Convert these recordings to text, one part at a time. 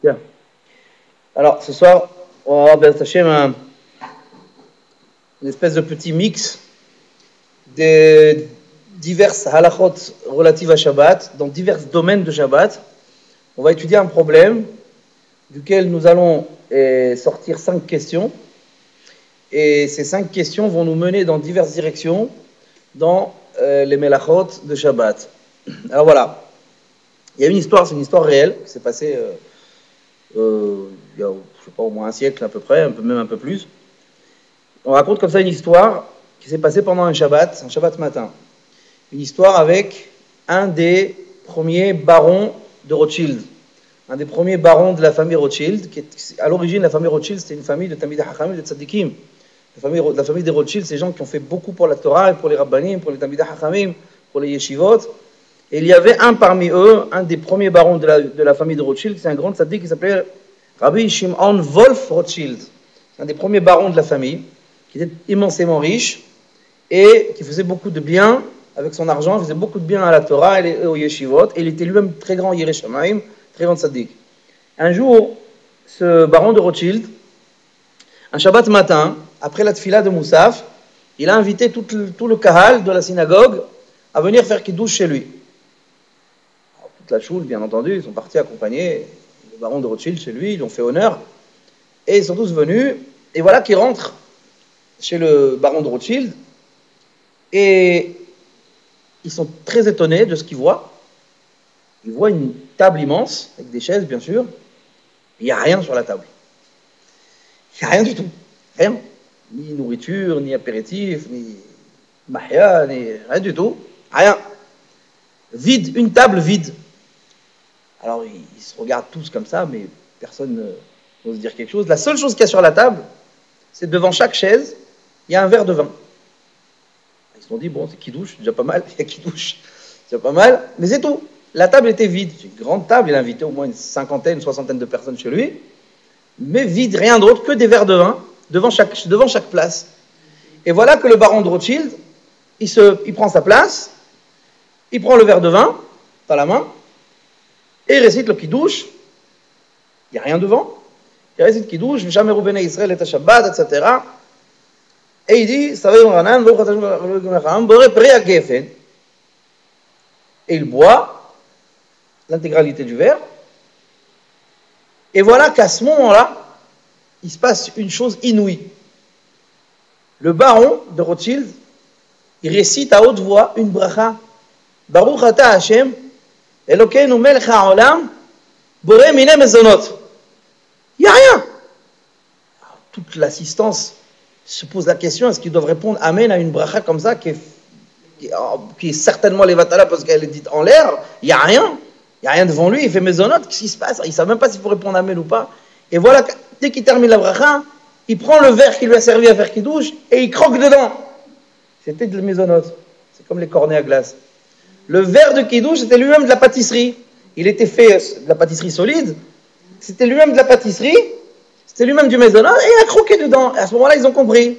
Bien. Alors, ce soir, on va avoir un, une espèce de petit mix des diverses halachot relatives à Shabbat, dans divers domaines de Shabbat. On va étudier un problème duquel nous allons eh, sortir cinq questions. Et ces cinq questions vont nous mener dans diverses directions dans euh, les melachot de Shabbat. Alors voilà, il y a une histoire, c'est une histoire réelle qui s'est passée euh, il y a, je sais pas, au moins un siècle à peu près, un peu, même un peu plus. On raconte comme ça une histoire qui s'est passée pendant un Shabbat, un Shabbat matin. Une histoire avec un des premiers barons de Rothschild, un des premiers barons de la famille Rothschild. Qui est, à l'origine, la famille Rothschild, c'était une famille de Tamid HaChamim, de Tzadikim. La famille, la famille des Rothschild, c'est des gens qui ont fait beaucoup pour la Torah, et pour les Rabbanim, pour les Tamid HaChamim, pour les Yeshivot. Et il y avait un parmi eux, un des premiers barons de la, famille de Rothschild, c'est un grand tzaddik qui s'appelait Rabbi Shimon Wolf Rothschild. Un des premiers barons de la famille, qui était immensément riche et qui faisait beaucoup de bien avec son argent, faisait beaucoup de bien à la Torah et au yeshivot, et il était lui-même très grand Yereshamaim, très grand tzaddik. Un jour, ce baron de Rothschild, un Shabbat matin, après la tfila de Moussaf, il a invité tout le, tout le kahal de la synagogue à venir faire kiddush chez lui la choule, bien entendu, ils sont partis accompagner le baron de Rothschild chez lui, ils ont fait honneur, et ils sont tous venus, et voilà qu'ils rentrent chez le baron de Rothschild, et ils sont très étonnés de ce qu'ils voient. Ils voient une table immense, avec des chaises, bien sûr, il n'y a rien sur la table. Il n'y a rien du tout. Rien. Ni nourriture, ni apéritif, ni mahia, ni rien du tout. Rien. Vide, une table vide. Alors ils, se regardent tous comme ça, mais personne n'ose dire quelque chose. La seule chose qu'il y a sur la table, c'est devant chaque chaise, il y a un verre de vin. Ils se sont dit, bon, c'est qui douche, déjà pas mal, il y a qui douche, c'est pas mal, mais c'est tout. La table était vide, c'est une grande table, il a invité au moins une cinquantaine, une soixantaine de personnes chez lui, mais vide, rien d'autre que des verres de vin devant chaque, devant chaque place. Et voilà que le baron de Rothschild, il, se, il prend sa place, il prend le verre de vin dans la main, et récite le Kiddush, il n'y a rien devant, il récite Kiddush, Vishameru Bene Israël et Shabbat, etc. Et il dit. Et il boit l'intégralité du verre. Et voilà qu'à ce moment-là, il se passe une chose inouïe. Le baron de Rothschild, il récite à haute voix une bracha. Baruch ata Hashem, Ha'olam, boré mine mezonot. Il n'y a rien. toute l'assistance se pose la question est-ce qu'ils doivent répondre Amen à une bracha comme ça qui est, qui est, certainement les vatala parce qu'elle est dite en l'air? Il n'y a rien. Il n'y a rien devant lui. Il fait mezonot. Qu'est-ce qui se passe? Il ne savent même pas s'il faut répondre Amen ou pas. Et voilà, dès qu'il termine la bracha, il prend le verre qui lui a servi à faire douche et il croque dedans. C'était de la. C'est comme les cornets à glace. Le verre de Kiddush, c'était lui-même de la pâtisserie. Il était fait de la pâtisserie solide. C'était lui-même de la pâtisserie. C'était lui-même du maisonnat. Et il a croqué dedans. Et à ce moment-là, ils ont compris.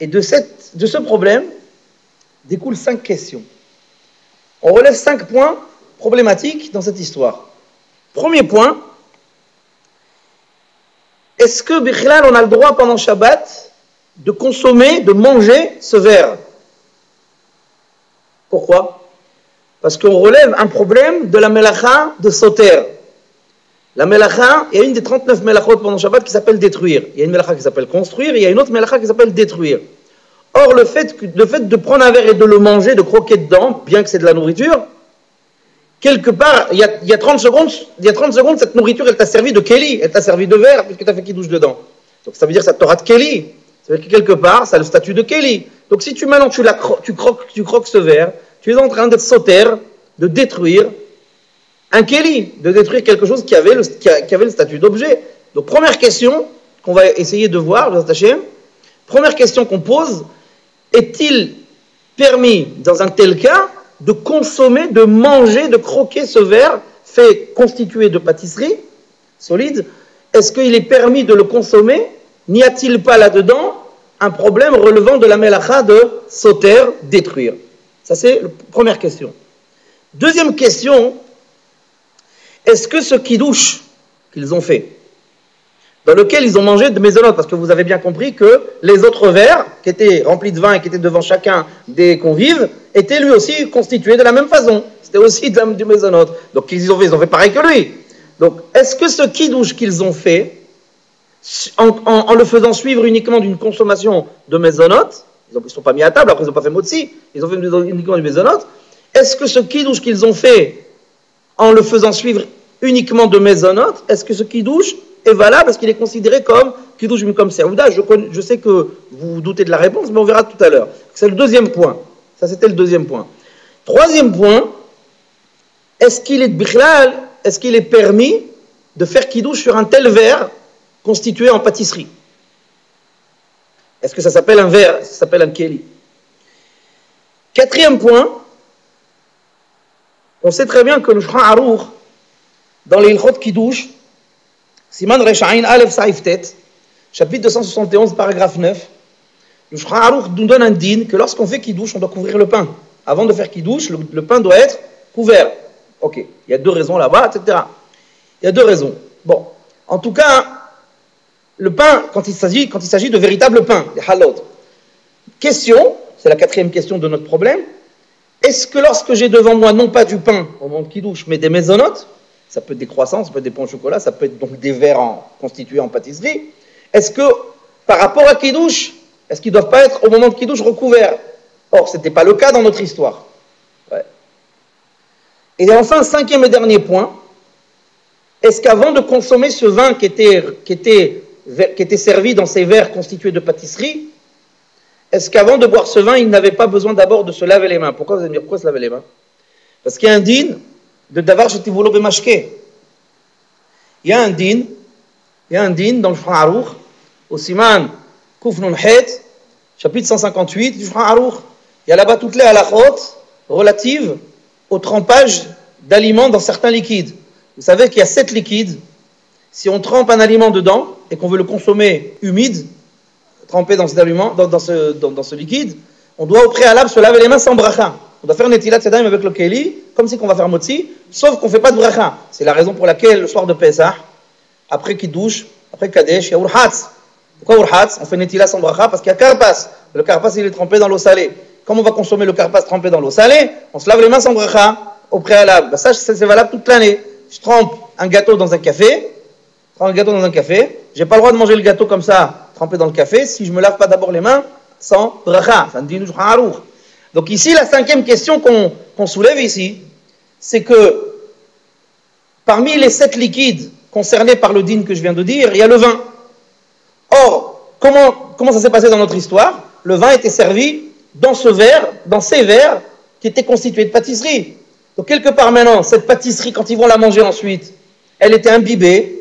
Et de, de ce problème découlent cinq questions. On relève cinq points problématiques dans cette histoire. Premier point, est-ce que, Bichlal, on a le droit pendant Shabbat de consommer, de manger ce verre? Pourquoi? Parce qu'on relève un problème de la melacha de Soter. La melacha, il y a une des 39 melachot pendant Shabbat qui s'appelle détruire. Il y a une melacha qui s'appelle construire, et il y a une autre melacha qui s'appelle détruire. Or, le fait, de prendre un verre et de le manger, de croquer dedans, bien que c'est de la nourriture, quelque part, il y, a, il y, a 30 secondes, il y a 30 secondes, cette nourriture, elle t'a servi de Kelly, elle t'a servi de verre, puisque tu as fait qui douche dedans. Donc ça veut dire que ça t'aura de Kelly. Ça veut dire que quelque part, ça a le statut de Kelly. Donc si tu maintenant tu, la tu, croques, tu croques ce verre, tu es en train d'être sauter, de détruire un Kelly, de détruire quelque chose qui avait le, qui avait le statut d'objet. Donc première question qu'on va essayer de voir, première question qu'on pose, est-il permis dans un tel cas de consommer, de manger, de croquer ce verre fait constitué de pâtisserie solide? Est-ce qu'il est permis de le consommer? N'y a-t-il pas là-dedans un problème relevant de la melacha de sauter, détruire Ça, c'est la première question. Deuxième question, est-ce que ce kidouche qu'ils ont fait, dans lequel ils ont mangé de maisonnotes, parce que vous avez bien compris que les autres verres, qui étaient remplis de vin et qui étaient devant chacun des convives, étaient lui aussi constitués de la même façon. C'était aussi de, du maisonnote. Donc ils ont fait, ils ont fait pareil que lui. Donc est-ce que ce kidouche qu'ils ont fait, en, le faisant suivre uniquement d'une consommation de maisonnote, ils ne sont pas mis à table, après ils n'ont pas fait motzi, ils ont fait uniquement du maisonnote, est-ce que ce kidouche qu'ils ont fait en le faisant suivre uniquement de mésonotes, est-ce que ce kidouche est valable Est-ce qu'il est considéré comme kidouche comme Saouda je, je sais que vous doutez de la réponse, mais on verra tout à l'heure. C'est le deuxième point. Ça, c'était le deuxième point. Troisième point, est-ce qu'il est, est-ce qu'il est permis de faire kidouche sur un tel verre constitué en pâtisserie Est-ce que ça s'appelle un verre? Ça s'appelle un keli Quatrième point, on sait très bien que le Shran Arour, dans les Ilchot Kiddush, Siman Reshain Aleph Saif Tet, chapitre 271, paragraphe 9, le Shran Arour nous donne un din que lorsqu'on fait Kiddush, on doit couvrir le pain. Avant de faire Kiddush, le, le pain doit être couvert. Ok, il y a deux raisons là-bas, etc. Il y a deux raisons. Bon, en tout cas, le pain, quand il s'agit, de véritable pain, les halot. Question, c'est la quatrième question de notre problème. Est-ce que lorsque j'ai devant moi non pas du pain au moment qui douche, mais des maisonnotes, ça peut être des croissants, ça peut être des pains au chocolat, ça peut être donc des verres constitués en pâtisserie, est-ce que par rapport à Kidouche, est-ce qu'ils ne doivent pas être au moment de Kidouche recouverts? Or, ce n'était pas le cas dans notre histoire. Et enfin, cinquième et dernier point, est-ce qu'avant de consommer ce vin qui était, qui était servi dans ces verres constitués de pâtisserie, est-ce qu'avant de boire ce vin, il n'avait pas besoin d'abord de se laver les mains? Pourquoi vous allez me dire pourquoi se laver les mains? Parce qu'il y a un din de Davar Shetivolo Bemashke. Il y a un din, il y a un din dans le Shulchan au Siman Kufnun Het, chapitre 158 du Shulchan Il y a là-bas toutes les halachot relatives au trempage d'aliments dans certains liquides. Vous savez qu'il y a sept liquides. Si on trempe un aliment dedans et qu'on veut le consommer humide, trempé dans cet aliment, dans, ce, liquide, on doit au préalable se laver les mains sans bracha. On doit faire netilat sedayim avec le keli, comme si qu'on va faire motzi, sauf qu'on ne fait pas de bracha. C'est la raison pour laquelle le soir de Pesach, après douche, après Kadesh, il y a urhatz. Pourquoi urhatz On fait netilat sans bracha parce qu'il y a karpas. Le karpas, il est trempé dans l'eau salée. Comment on va consommer le karpas trempé dans l'eau salée On se lave les mains sans bracha au préalable. Ben ça, c'est valable toute l'année. Je trempe un gâteau dans un café, trempe un gâteau dans un café, j'ai pas le droit de manger le gâteau comme ça trempé dans le café si je me lave pas d'abord les mains sans bracha. Donc ici, la cinquième question qu'on soulève ici, c'est que parmi les sept liquides concernés par le din que je viens de dire, il y a le vin. Or, comment, comment ça s'est passé dans notre histoire? Le vin était servi dans ce verre, dans ces verres qui étaient constitués de pâtisserie. Donc quelque part maintenant, cette pâtisserie, quand ils vont la manger ensuite, elle était imbibée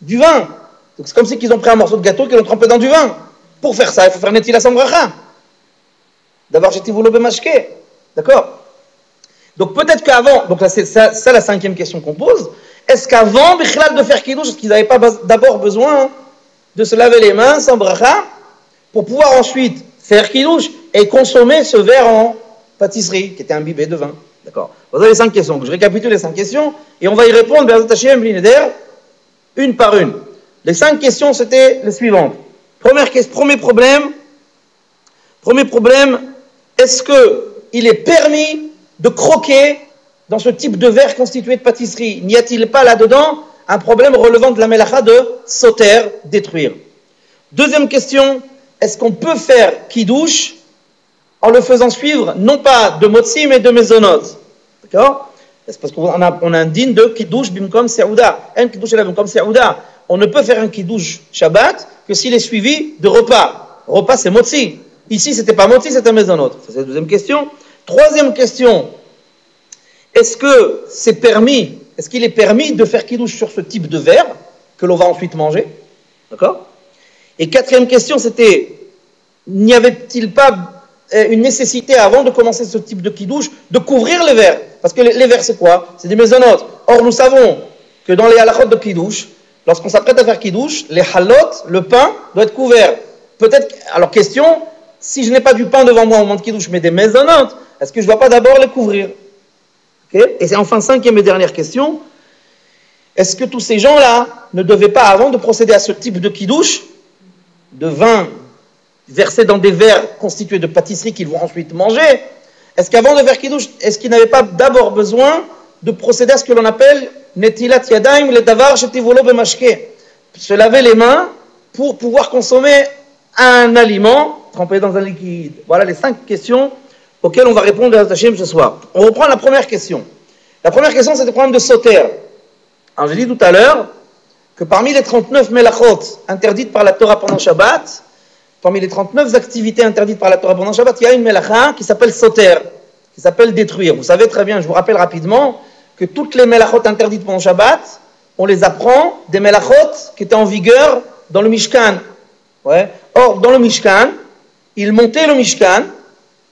du vin. Donc c'est comme si ils ont pris un morceau de gâteau qu'ils l'ont trempé dans du vin. Pour faire ça, il faut faire netila sambracha. D'abord, j'étais voulu mashke. D'accord? Donc peut-être qu'avant, donc c'est ça, la cinquième question qu'on pose. Est-ce qu'avant Bichlal de faire kidouche, est-ce qu'ils n'avaient pas d'abord besoin de se laver les mains sans bracha pour pouvoir ensuite faire kidouche et consommer ce verre en pâtisserie qui était imbibé de vin? D'accord? Vous avez cinq questions. je récapitule les cinq questions et on va y répondre, une par une. Les cinq questions, c'était les suivantes. Première premier problème, premier problème, est-ce qu'il est permis de croquer dans ce type de verre constitué de pâtisserie? N'y a-t-il pas là-dedans un problème relevant de la melacha de sauter, détruire? Deuxième question, est-ce qu'on peut faire douche en le faisant suivre non pas de motzi mais de maisonot D'accord? C'est parce qu'on a, on un din de kiddush bimkom se'ouda. On ne peut faire un kiddush Shabbat que s'il est suivi de repas. Repas, c'est motzi. Ici, c'était pas motzi, c'était maison C'est la deuxième question. Troisième question. Est-ce que c'est permis, est-ce qu'il est permis de faire kiddush sur ce type de verre que l'on va ensuite manger? D'accord? Et quatrième question, c'était, n'y avait-il pas une nécessité avant de commencer ce type de kiddush de couvrir les verres Parce que les, verres, c'est quoi? C'est des maisonnotes. Or, nous savons que dans les halachot de kiddush, Lorsqu'on s'apprête à faire kidouche, les halot, le pain, doit être couvert. Peut-être, alors question, si je n'ai pas du pain devant moi au moment de kidouche, mais des maisonnantes, est-ce que je ne dois pas d'abord les couvrir? Et c'est enfin cinquième et dernière question. est-ce que tous ces gens-là ne devaient pas, avant de procéder à ce type de kidouche, de vin versé dans des verres constitués de pâtisseries qu'ils vont ensuite manger, est-ce qu'avant de faire kidouche, est-ce qu'ils n'avaient pas d'abord besoin de procéder à ce que l'on appelle netilat yadaim le davar shetivolo bemashke, se laver les mains pour pouvoir consommer un aliment trempé dans un liquide Voilà les cinq questions auxquelles on va répondre à Hachem ce soir. On reprend la première question. La première question, c'est le problème de sauter. Alors, j'ai dit tout à l'heure que parmi les 39 melachot interdites par la Torah pendant Shabbat, parmi les 39 activités interdites par la Torah pendant Shabbat, il y a une melacha qui s'appelle sauter, qui s'appelle détruire. Vous savez très bien, je vous rappelle rapidement, que toutes les melachot interdites pendant Shabbat, on les apprend des melachot qui étaient en vigueur dans le Mishkan. Ouais. Or, dans le Mishkan, ils montaient le Mishkan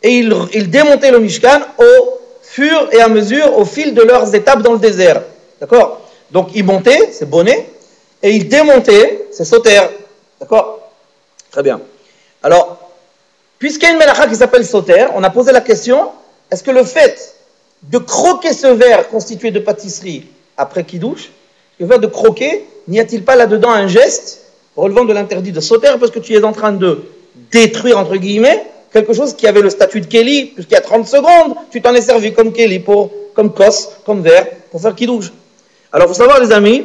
et ils, ils démontaient le Mishkan au fur et à mesure, au fil de leurs étapes dans le désert. D'accord? Donc, ils montaient, c'est bonnet, et ils démontaient, c'est sauter. D'accord? Très bien. Alors, puisqu'il y a une melacha qui s'appelle sauter, on a posé la question est-ce que le fait de croquer ce verre constitué de pâtisserie après qui douche, le fait de croquer, n'y a-t-il pas là-dedans un geste relevant de l'interdit de sauter parce que tu es en train de détruire, entre guillemets, quelque chose qui avait le statut de Kelly, puisqu'il y a 30 secondes, tu t'en es servi comme Kelly, pour, comme cos, comme verre, pour faire qui douche. Alors, il faut savoir, les amis,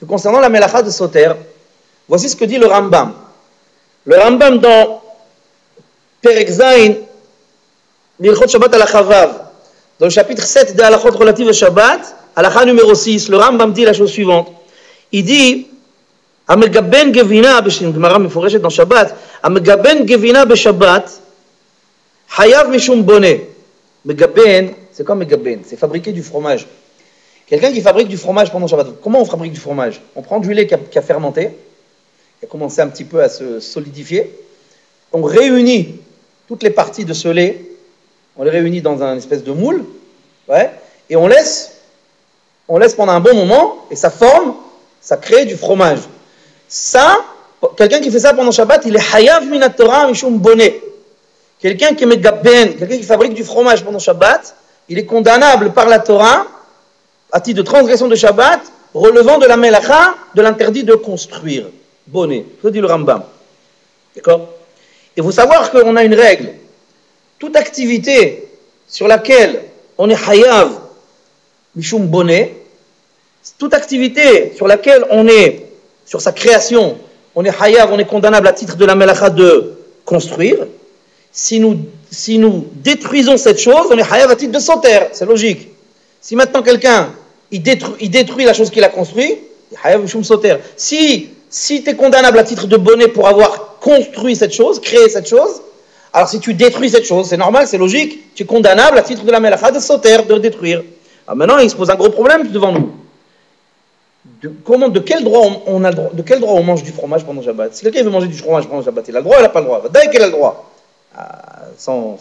que concernant la melacha de sauter, voici ce que dit le Rambam. Le Rambam dans Perek Zain, Shabbat al dans le chapitre 7 des halachot relatives au Shabbat, halakha numéro 6, le Rambam dit la chose suivante. Il dit, המגבן גבינה, גמרא מפורשת dans Shabbat, המגבן גבינה בשבת, חייב משום בונה. מגבן, c'est quoi מגבן C'est fabriquer du fromage. Quelqu'un qui fabrique du fromage pendant Shabbat. Comment on fabrique du fromage On prend du lait qui a, qui a, fermenté, qui a commencé un petit peu à se solidifier. On réunit toutes les parties de ce lait on les réunit dans un espèce de moule, ouais, et on laisse, on laisse pendant un bon moment, et ça forme, ça crée du fromage. Ça, quelqu'un qui fait ça pendant Shabbat, il est hayav minatora mishum bonnet. Quelqu'un qui met gaben, quelqu'un qui fabrique du fromage pendant Shabbat, il est condamnable par la Torah, à titre de transgression de Shabbat, relevant de la melacha, de l'interdit de construire. Bonnet. Ça dit le Rambam. D'accord? Et il faut savoir qu'on a une règle toute activité sur laquelle on est hayav, mishum bonnet, toute activité sur laquelle on est, sur sa création, on est hayav, on est condamnable à titre de la melacha de construire. Si nous, si nous détruisons cette chose, on est hayav à titre de sauter, c'est logique. Si maintenant quelqu'un, il détruit, il la chose qu'il a construite, hayav mishum sauter. Si, si tu es condamnable à titre de bonnet pour avoir construit cette chose, créé cette chose, alors si tu détruis cette chose, c'est normal, c'est logique, tu es condamnable à titre de la melacha de sauter, de détruire. Alors maintenant, il se pose un gros problème devant nous. De, comment, de quel droit on, de quel droit on mange du fromage pendant Shabbat? Si quelqu'un veut manger du fromage pendant Shabbat, il a le droit il n'a pas le droit Dès qu'il a le droit. Ah, sans,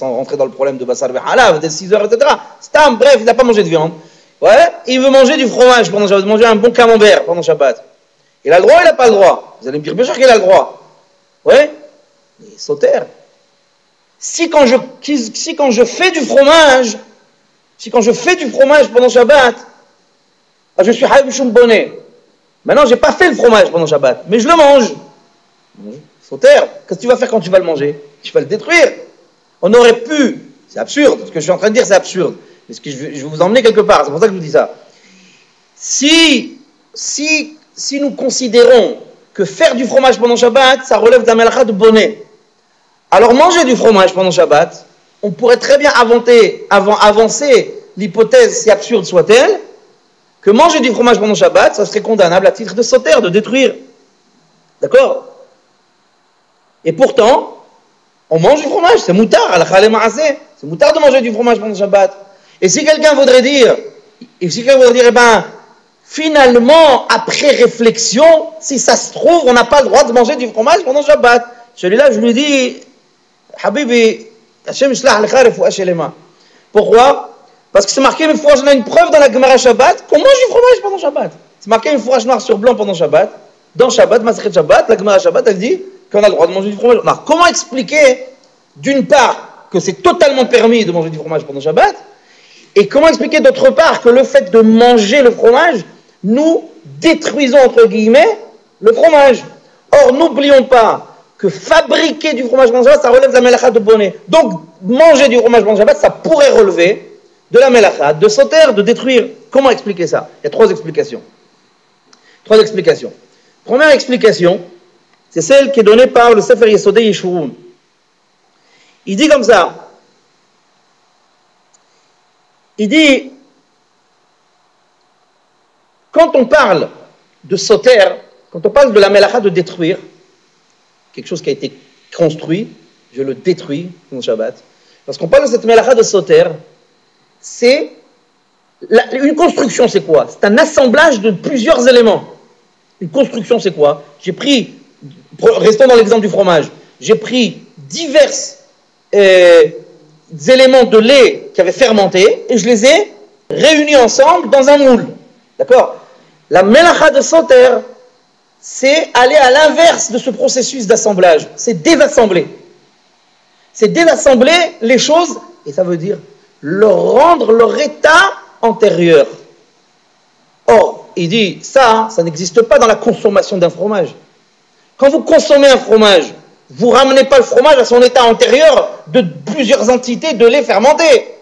rentrer dans le problème de Bassar Halav, des 6 heures, etc. Stam, bref, il n'a pas mangé de viande. Ouais, il veut manger du fromage pendant Shabbat, manger un bon camembert pendant Shabbat. Il a le droit ou il n'a pas le droit? Vous allez me dire, bien sûr qu'il a le droit. Ouais, mais sauter. Si quand, je, si quand je fais du fromage, si quand je fais du fromage pendant Shabbat, ah, je suis Haïbishum Bonnet. Maintenant, je n'ai pas fait le fromage pendant Shabbat, mais je le mange. Sauter, qu'est-ce que tu vas faire quand tu vas le manger? Tu vas le détruire. On aurait pu, c'est absurde, ce que je suis en train de dire, c'est absurde. Mais que je vais vous emmener quelque part, c'est pour ça que je vous dis ça. Si, si, si nous considérons que faire du fromage pendant Shabbat, ça relève d'un melcha de bonnet, alors manger du fromage pendant Shabbat, on pourrait très bien avancer l'hypothèse, si absurde soit-elle, que manger du fromage pendant Shabbat, ça serait condamnable à titre de sauter, de détruire. D'accord? Et pourtant, on mange du fromage, c'est moutard, c'est moutard de manger du fromage pendant Shabbat. Et si quelqu'un voudrait dire, et si quelqu'un voudrait dire, eh ben, finalement, après réflexion, si ça se trouve, on n'a pas le droit de manger du fromage pendant Shabbat. Celui-là, je lui dis, Habibi, Hachem Pourquoi? Parce que c'est marqué une fois, on a une preuve dans la Gemara Shabbat qu'on mange du fromage pendant Shabbat. C'est marqué une fourrage noir sur blanc pendant Shabbat. Dans Shabbat, Shabbat, la Gemara Shabbat, elle dit qu'on a le droit de manger du fromage. Alors, comment expliquer, d'une part, que c'est totalement permis de manger du fromage pendant Shabbat, et comment expliquer d'autre part que le fait de manger le fromage nous détruisons, entre guillemets, le fromage. Or, n'oublions pas que fabriquer du fromage pendant ça relève de la melacha de bonnet. Donc, manger du fromage pendant ça pourrait relever de la melacha, de sauter, de détruire. Comment expliquer ça? Il y a trois explications. Trois explications. Première explication, c'est celle qui est donnée par le Sefer Yesodei Yeshurun. Il dit comme ça. Il dit, quand on parle de sauter, quand on parle de la melacha de détruire, quelque chose qui a été construit, je le détruis mon Shabbat. Lorsqu'on parle de cette melacha de sauter, c'est une construction, c'est quoi? C'est un assemblage de plusieurs éléments. Une construction, c'est quoi? J'ai pris, restons dans l'exemple du fromage, j'ai pris divers euh, éléments de lait qui avaient fermenté et je les ai réunis ensemble dans un moule. D'accord? La melacha de sauter, c'est aller à l'inverse de ce processus d'assemblage. C'est désassembler. C'est désassembler les choses, et ça veut dire leur rendre leur état antérieur. Or, il dit, ça, ça n'existe pas dans la consommation d'un fromage. Quand vous consommez un fromage, vous ramenez pas le fromage à son état antérieur de plusieurs entités de lait fermenté.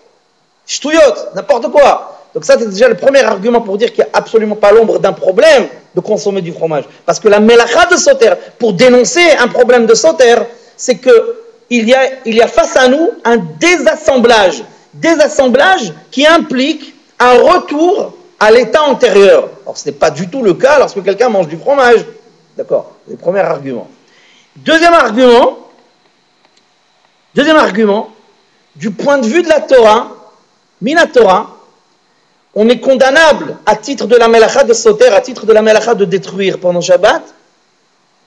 Ch'touillotte, n'importe quoi. Donc ça, c'est déjà le premier argument pour dire qu'il n'y a absolument pas l'ombre d'un problème de consommer du fromage. Parce que la melacha de sauter, pour dénoncer un problème de sauter, c'est qu'il y, a, il y a face à nous un désassemblage. Désassemblage qui implique un retour à l'état antérieur. Alors ce n'est pas du tout le cas lorsque quelqu'un mange du fromage. D'accord? C'est le premier argument. Deuxième argument, deuxième argument, du point de vue de la Torah, Minatora, on est condamnable à titre de la melacha de sauter, à titre de la melacha de détruire pendant Shabbat,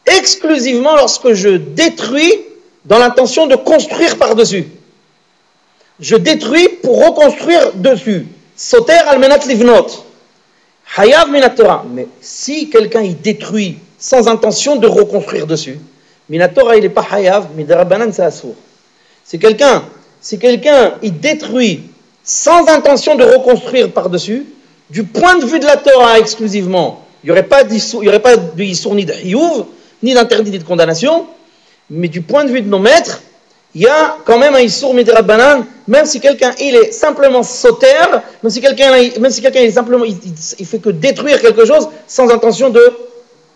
exclusivement lorsque je détruis dans l'intention de construire par-dessus. Je détruis pour reconstruire dessus. Sauter al-menat livnot. Hayav minatora. Mais si quelqu'un y détruit sans intention de reconstruire dessus, minatora il n'est pas hayav, mais c'est assour. Si quelqu'un, si quelqu'un y détruit sans intention de reconstruire par-dessus, du point de vue de la Torah exclusivement, il n'y aurait pas de ni Hiyuv, ni d'interdit de condamnation, mais du point de vue de nos maîtres, il y a quand même un Yissour Midrabanan, même si quelqu'un il est simplement sauteur, même si quelqu'un même si quelqu'un il simplement il, fait que détruire quelque chose sans intention de,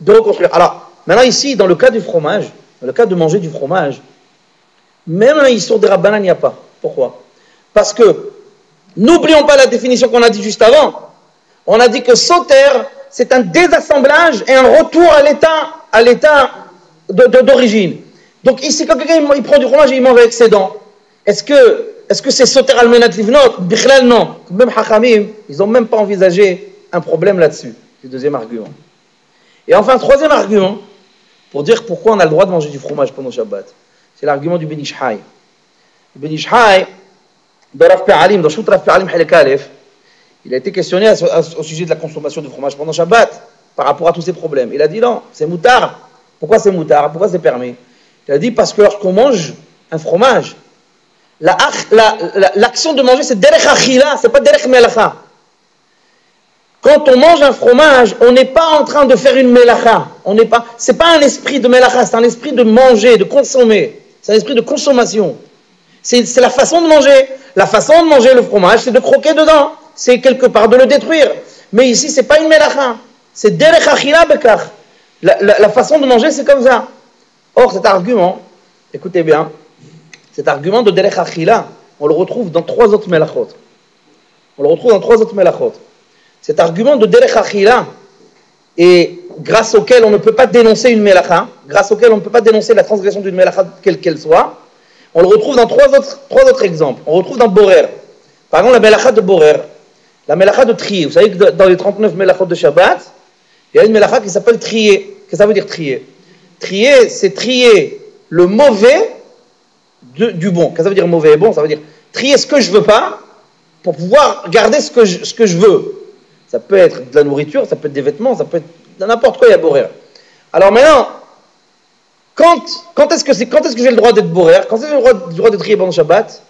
de reconstruire. Alors, maintenant ici, dans le cas du fromage, dans le cas de manger du fromage, même un Yissour de il n'y a pas. Pourquoi? Parce que N'oublions pas la définition qu'on a dit juste avant. On a dit que sauter, c'est un désassemblage et un retour à l'état, d'origine. Donc ici, quand quelqu'un il prend du fromage et il mange avec ses dents, est-ce que est-ce que c'est sauter al Non. non. Même Hachamim, ils n'ont même pas envisagé un problème là-dessus. C'est le deuxième argument. Et enfin, troisième argument, pour dire pourquoi on a le droit de manger du fromage pendant Shabbat. C'est l'argument du Benishai. Le Benishai, il a été questionné au sujet de la consommation de fromage pendant Shabbat, par rapport à tous ces problèmes. Il a dit non, c'est moutard. Pourquoi c'est moutard? Pourquoi c'est permis? Il a dit parce que lorsqu'on mange un fromage, l'action la, de manger c'est derech achila, c'est pas derech melacha. Quand on mange un fromage, on n'est pas en train de faire une melacha. On n'est pas, c'est pas un esprit de melacha, c'est un esprit de manger, de consommer. C'est un esprit de consommation. C'est la façon de manger. La façon de manger le fromage, c'est de croquer dedans. C'est quelque part de le détruire. Mais ici, c'est pas une melacha. C'est derech bekach. La, la, façon de manger, c'est comme ça. Or, cet argument, écoutez bien, cet argument de derech on le retrouve dans trois autres melachot. On le retrouve dans trois autres melachot. Cet argument de derech et grâce auquel on ne peut pas dénoncer une melacha, grâce auquel on ne peut pas dénoncer la transgression d'une melacha, quelle qu'elle soit, on le retrouve dans trois autres, trois autres exemples. On retrouve dans Borer. Par exemple, la melacha de Borer, la melacha de trier. Vous savez que dans les 39 melachot de Shabbat, il y a une melacha qui s'appelle trier. Qu'est-ce que ça veut dire trier? Trier, c'est trier le mauvais du bon. Qu'est-ce que ça veut dire mauvais et bon? Ça veut dire trier ce que je veux pas pour pouvoir garder ce que je, ce que je veux. Ça peut être de la nourriture, ça peut être des vêtements, ça peut être n'importe quoi, il y a Borer. Alors maintenant, quand, est-ce que, j'ai le droit d'être bourré Quand est-ce que j'ai le droit, de trier pendant Shabbat?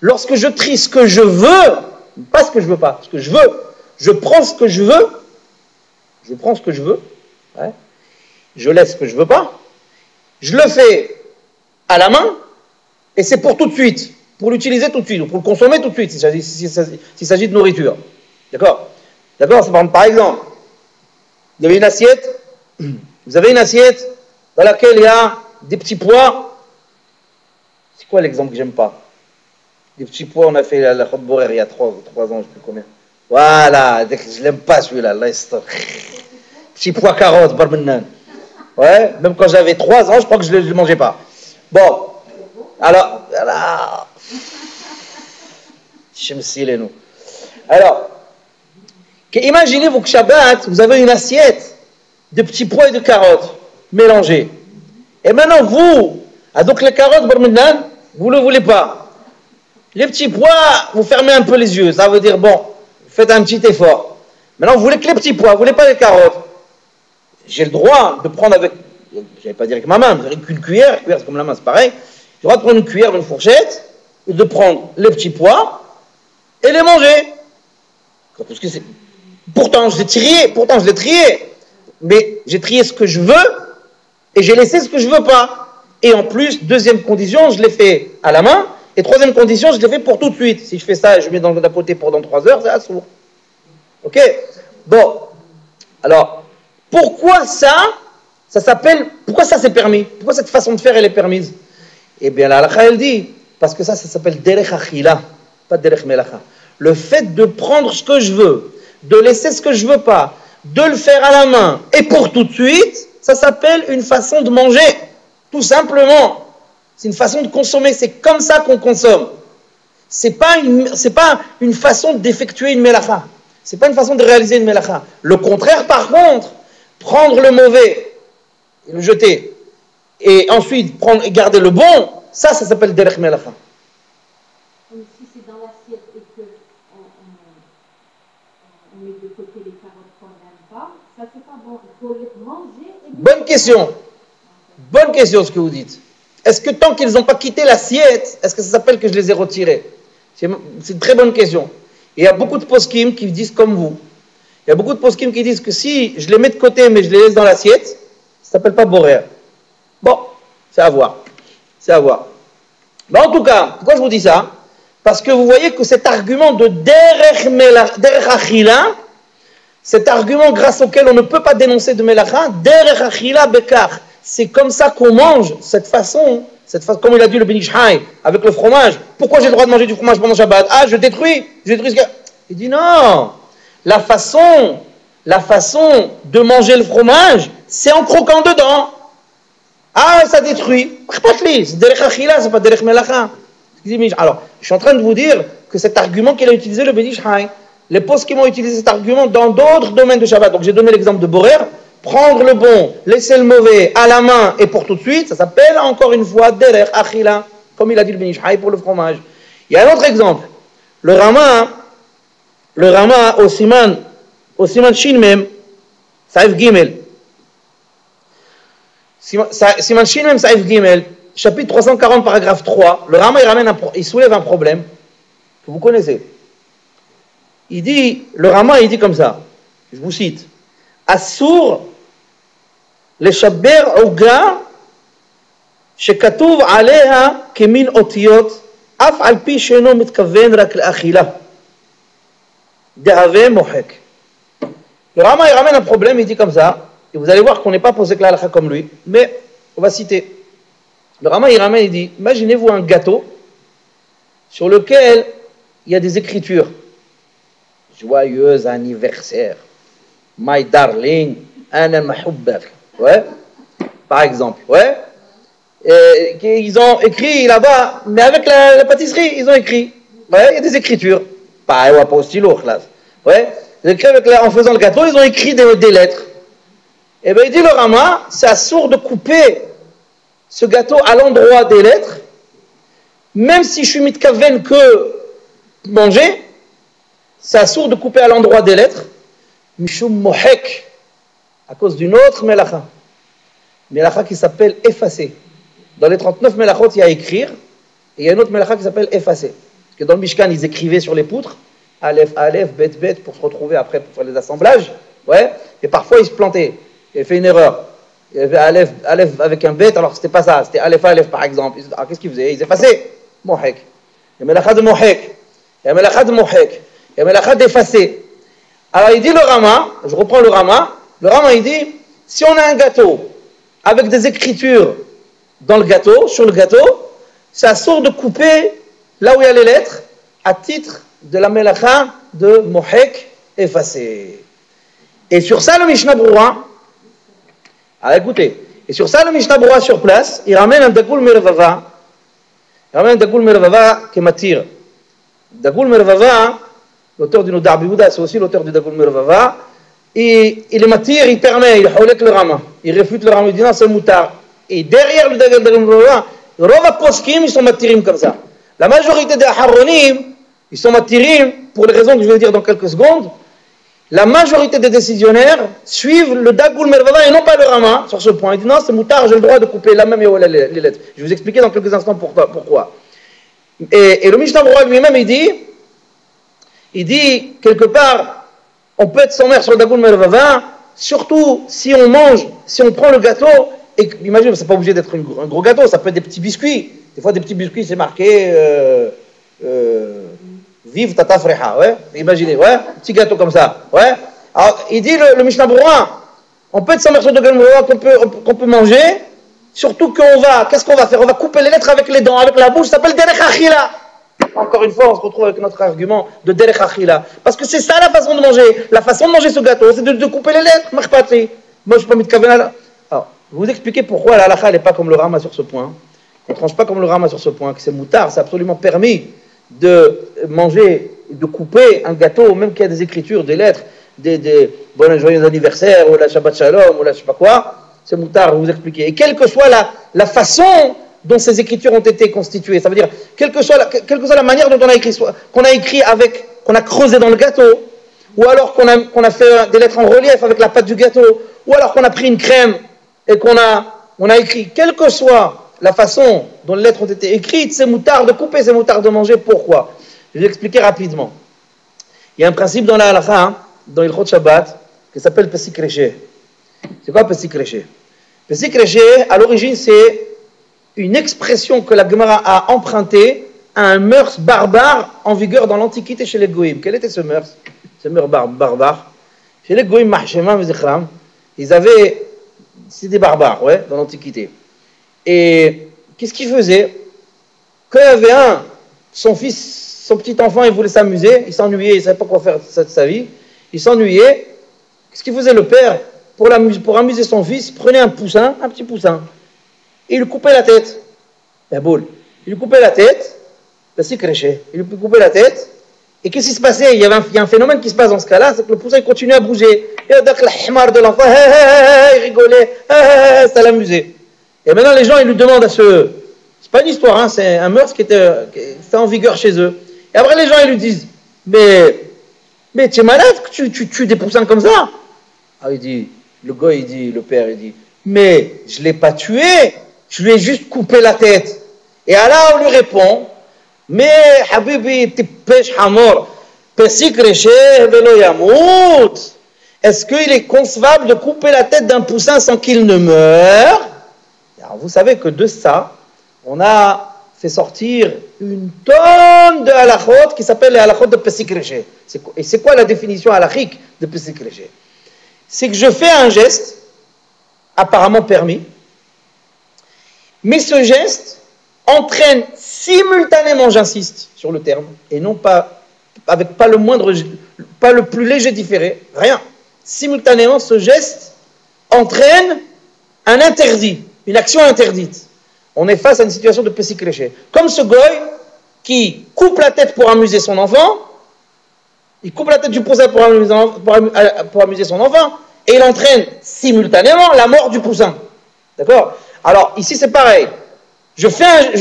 Lorsque je trie ce que je veux, pas ce que je veux pas, ce que je veux. Je prends ce que je veux je prends ce que je veux, je laisse ce que je veux pas, je le fais à la main, et c'est pour tout de suite, pour l'utiliser tout de suite, ou pour le consommer tout de suite, s'il s'agit de nourriture. D'accord? D'accord Par exemple, vous avez une assiette, vous avez une assiette dans laquelle il y a des petits pois. C'est quoi l'exemple que j'aime pas? Des petits pois, on a fait la, la il y a trois, trois ans, je ne sais plus combien. Voilà, je l'aime pas celui-là, Petit pois carottes, barmenan. Ouais, même quand j'avais trois ans, je crois que je ne le mangeais pas. Bon, alors. Je me nous. Alors, imaginez-vous que Shabbat, vous avez une assiette de petits pois et de carottes mélangés. Et maintenant, vous, ah, donc les carottes, vous ne le voulez pas. Les petits pois, vous fermez un peu les yeux. Ça veut dire, bon, faites un petit effort. Maintenant, vous voulez que les petits pois, vous voulez pas les carottes. J'ai le droit de prendre avec, je vais pas dire avec ma main, avec une cuillère, une cuillère c'est comme la main, c'est pareil. J'ai le droit de prendre une cuillère, une fourchette, et de prendre les petits pois et les manger. Parce que Pourtant, je l'ai trié, pourtant, je l'ai trié. Mais j'ai trié ce que je veux et j'ai laissé ce que je veux pas. Et en plus, deuxième condition, je l'ai fait à la main. Et troisième condition, je l'ai fait pour tout de suite. Si je fais ça et je mets dans le côté pendant trois heures, c'est assourd. Ok? Bon. Alors, pourquoi ça Ça s'appelle. Pourquoi ça c'est permis? Pourquoi cette façon de faire elle est permise? Eh bien, la halakha elle dit parce que ça, ça s'appelle derech achila, pas derech melacha. Le fait de prendre ce que je veux de laisser ce que je veux pas, de le faire à la main et pour tout de suite, ça s'appelle une façon de manger. Tout simplement. C'est une façon de consommer. C'est comme ça qu'on consomme. C'est pas une, pas une façon d'effectuer une melacha. C'est pas une façon de réaliser une melacha. Le contraire, par contre, prendre le mauvais et le jeter et ensuite prendre, garder le bon, ça, ça s'appelle derech melacha. Bonne question. Bonne question ce que vous dites. Est-ce que tant qu'ils n'ont pas quitté l'assiette, est-ce que ça s'appelle que je les ai retirés C'est une très bonne question. il y a beaucoup de poskim qui disent comme vous. Il y a beaucoup de poskim qui disent que si je les mets de côté mais je les laisse dans l'assiette, ça s'appelle pas borer. Bon, c'est à voir. C'est à voir. En tout cas, pourquoi je vous dis ça Parce que vous voyez que cet argument de derech achila, cet argument grâce auquel on ne peut pas dénoncer de Melacha, bekar. C'est comme ça qu'on mange, cette façon, cette façon, comme il a dit le Benishai, avec le fromage. Pourquoi j'ai le droit de manger du fromage pendant Shabbat? Ah, je détruis, je détruis ce. Il dit non, la façon, la façon de manger le fromage, c'est en croquant dedans. Ah, ça détruit. C'est c'est pas derech melacha. Alors, je suis en train de vous dire que cet argument qu'il a utilisé le Benishai, les postes qui vont utiliser cet argument dans d'autres domaines de Shabbat. Donc j'ai donné l'exemple de Borer, prendre le bon, laisser le mauvais à la main et pour tout de suite, ça s'appelle encore une fois derer achila, comme il a dit le Benishai pour le fromage. Il y a un autre exemple. Le Rama, le Rama au Siman, au Siman Shin même, Saïf Gimel. Siman Shin même, Saïf Gimel, chapitre 340, paragraphe 3, le Rama il, ramène il soulève un problème que vous connaissez. Il dit, le Rama, il dit comme ça, je vous cite, Assour, le Shabber Oga, שכתוב עליה כמין אותיות, אף על פי שאינו מתכוון רק לאכילה. דהווה מוחק. Le Rama, il ramène un problème, il dit comme ça, et vous allez voir qu'on n'est pas posé que la comme lui, mais on va citer. Le Rama, il ramène, il dit, imaginez-vous un gâteau sur lequel il y a des écritures. Joyeux anniversaire. My darling, ana mahubbak. Ouais. Par exemple. Ouais. Ils ont écrit là-bas, mais avec la, pâtisserie, ils ont écrit. Ouais, il y a des écritures. Pas, au stylo. Ouais. En faisant le gâteau, ils ont écrit des, lettres. Et bien, il dit le Rama, c'est assourd de couper ce gâteau à l'endroit des lettres, même si je suis mitkaven que manger, c'est assourd de couper à l'endroit des lettres, Mishum Mohek, à cause d'une autre melacha. Melacha qui s'appelle effacer. Dans les 39 melachot, il y a écrire, et il y a une autre melacha qui s'appelle effacer. Parce que dans le Mishkan, ils écrivaient sur les poutres, Aleph, Aleph, Bet, Bet, pour se retrouver après pour faire les assemblages. Ouais Et parfois, il se plantait. Il fait une erreur. Il avait Aleph, avec un bête, alors c'était pas ça. C'était Aleph, Aleph, par exemple. Qu'est-ce qu'il faisait Il effaçait. Mohek. Il y a Melachat de Mohek. Il y a Melachat de Mohek. Il y a Melachat d'effacer. Alors, il dit le Rama, je reprends le Rama. Le Rama, il dit si on a un gâteau avec des écritures dans le gâteau, sur le gâteau, ça sort de couper là où il y a les lettres à titre de la melacha de Mohek effacé. Et sur ça, le Mishnah Broura, alors écoutez, et sur ça, le Mishnah Broura sur place, il ramène un Dagoul Mervava, il ramène un Dagoul Mervava qui m'attire. Dagoul Mervava, l'auteur du Nodar Bibouda, c'est aussi l'auteur du Dagoul Mervava, et il m'attire, il permet, il holek le Rama, il réfute le Rama, il dit non, c'est moutard. Et derrière le Dagoul Mervava, Rova Poskim, ils sont matirim comme ça. La majorité des Haronim, ils sont matirim, pour les raisons que je vais dire dans quelques secondes, la majorité des décisionnaires suivent le Dagoul Mervava et non pas le Rama sur ce point. Ils disent non, c'est moutard, j'ai le droit de couper la même et les, les lettres. Je vais vous expliquer dans quelques instants pourquoi. Et, et le Mishnah lui-même, il dit, il dit, quelque part, on peut être sommaire sur le Dagoul Mervava, surtout si on mange, si on prend le gâteau, et imaginez, c'est pas obligé d'être un gros gâteau, ça peut être des petits biscuits. Des fois, des petits biscuits, c'est marqué. Euh, euh, Vive Tata Freha, ouais. Imaginez, ouais. Petit gâteau comme ça, ouais. Alors, il dit le, le Mishnah on peut être sans morceau de Gamora qu'on peut, qu'on peut manger, surtout qu'on va, qu'est-ce qu'on va faire? On va couper les lettres avec les dents, avec la bouche, ça s'appelle Derech Achila. Encore une fois, on se retrouve avec notre argument de Derech Achila. Parce que c'est ça la façon de manger. La façon de manger ce gâteau, c'est de, couper les lettres. Moi, je suis pas Alors, vous expliquer pourquoi la halakha n'est pas comme le Rama sur ce point. On ne tranche pas comme le Rama sur ce point, que c'est moutard, c'est absolument permis de manger, de couper un gâteau, même qu'il y a des écritures, des lettres, des, des bon joyeux anniversaire, ou la Shabbat Shalom, ou la je sais pas quoi, c'est moutard, vous expliquer. Et quelle que soit la, la façon dont ces écritures ont été constituées, ça veut dire, quelle que soit la, la manière dont on a écrit, qu'on a écrit avec, qu'on a creusé dans le gâteau, ou alors qu'on a, fait des lettres en relief avec la pâte du gâteau, ou alors qu'on a pris une crème et qu'on a, on a écrit, quelle que soit la façon dont les lettres ont été écrites, c'est moutard de couper, c'est moutard de manger. Pourquoi? Je vais expliquer rapidement. Il y a un principe dans la halakha, hein, dans Ilchot Shabbat, qui s'appelle Pesik C'est quoi Pesik Pesik à l'origine, c'est une expression que la Gemara a empruntée à un mœurs barbare en vigueur dans l'Antiquité chez les Goïms. Quel était ce mœurs Ce mœurs barbare? Chez les Goïms, ils avaient. C'est des barbares, ouais, dans l'Antiquité. Et qu'est-ce qu'il faisait Quand il y avait un, son fils, son petit enfant, il voulait s'amuser, il s'ennuyait, il ne savait pas quoi faire de sa vie, il s'ennuyait. Qu'est-ce qu'il faisait le père? Pour, pour, amuser son fils Il prenait un poussin, un petit poussin, il lui coupait la tête. La boule. Il lui coupait la tête, ben, il créchait. Il lui coupait la tête, et qu'est-ce qui se passait? Il y, avait un, a un phénomène qui se passe dans ce cas-là, c'est que le poussin il continuait à bouger. Et le de l'enfant, il rigolait, ça l'amusait. Et maintenant, les gens, ils lui demandent à ce. C'est pas une histoire, hein, c'est un meurtre qui était, en vigueur chez eux. Et après, les gens, ils lui disent Mais, mais tu es malade que tu, tu tues des poussins comme ça? Ah, il dit Le gars, il dit, le père, il dit Mais je ne l'ai pas tué, je lui ai juste coupé la tête. Et on lui répond Mais, Habibi, tu pêches hamor, est-ce qu'il est concevable de couper la tête d'un poussin sans qu'il ne meure? Vous savez que de ça, on a fait sortir une tonne de halachot qui s'appelle les halachot de Pesik Et c'est quoi la définition halachique de Pesik C'est que je fais un geste apparemment permis, mais ce geste entraîne simultanément, j'insiste sur le terme, et non pas avec pas le moindre, pas le plus léger différé, rien. Simultanément, ce geste entraîne un interdit une action interdite. On est face à une situation de pessikréché. Comme ce goy qui coupe la tête pour amuser son enfant, il coupe la tête du poussin pour amuser, pour amuser son enfant, et il entraîne simultanément la mort du poussin. D'accord? Alors, ici, c'est pareil. Je fais,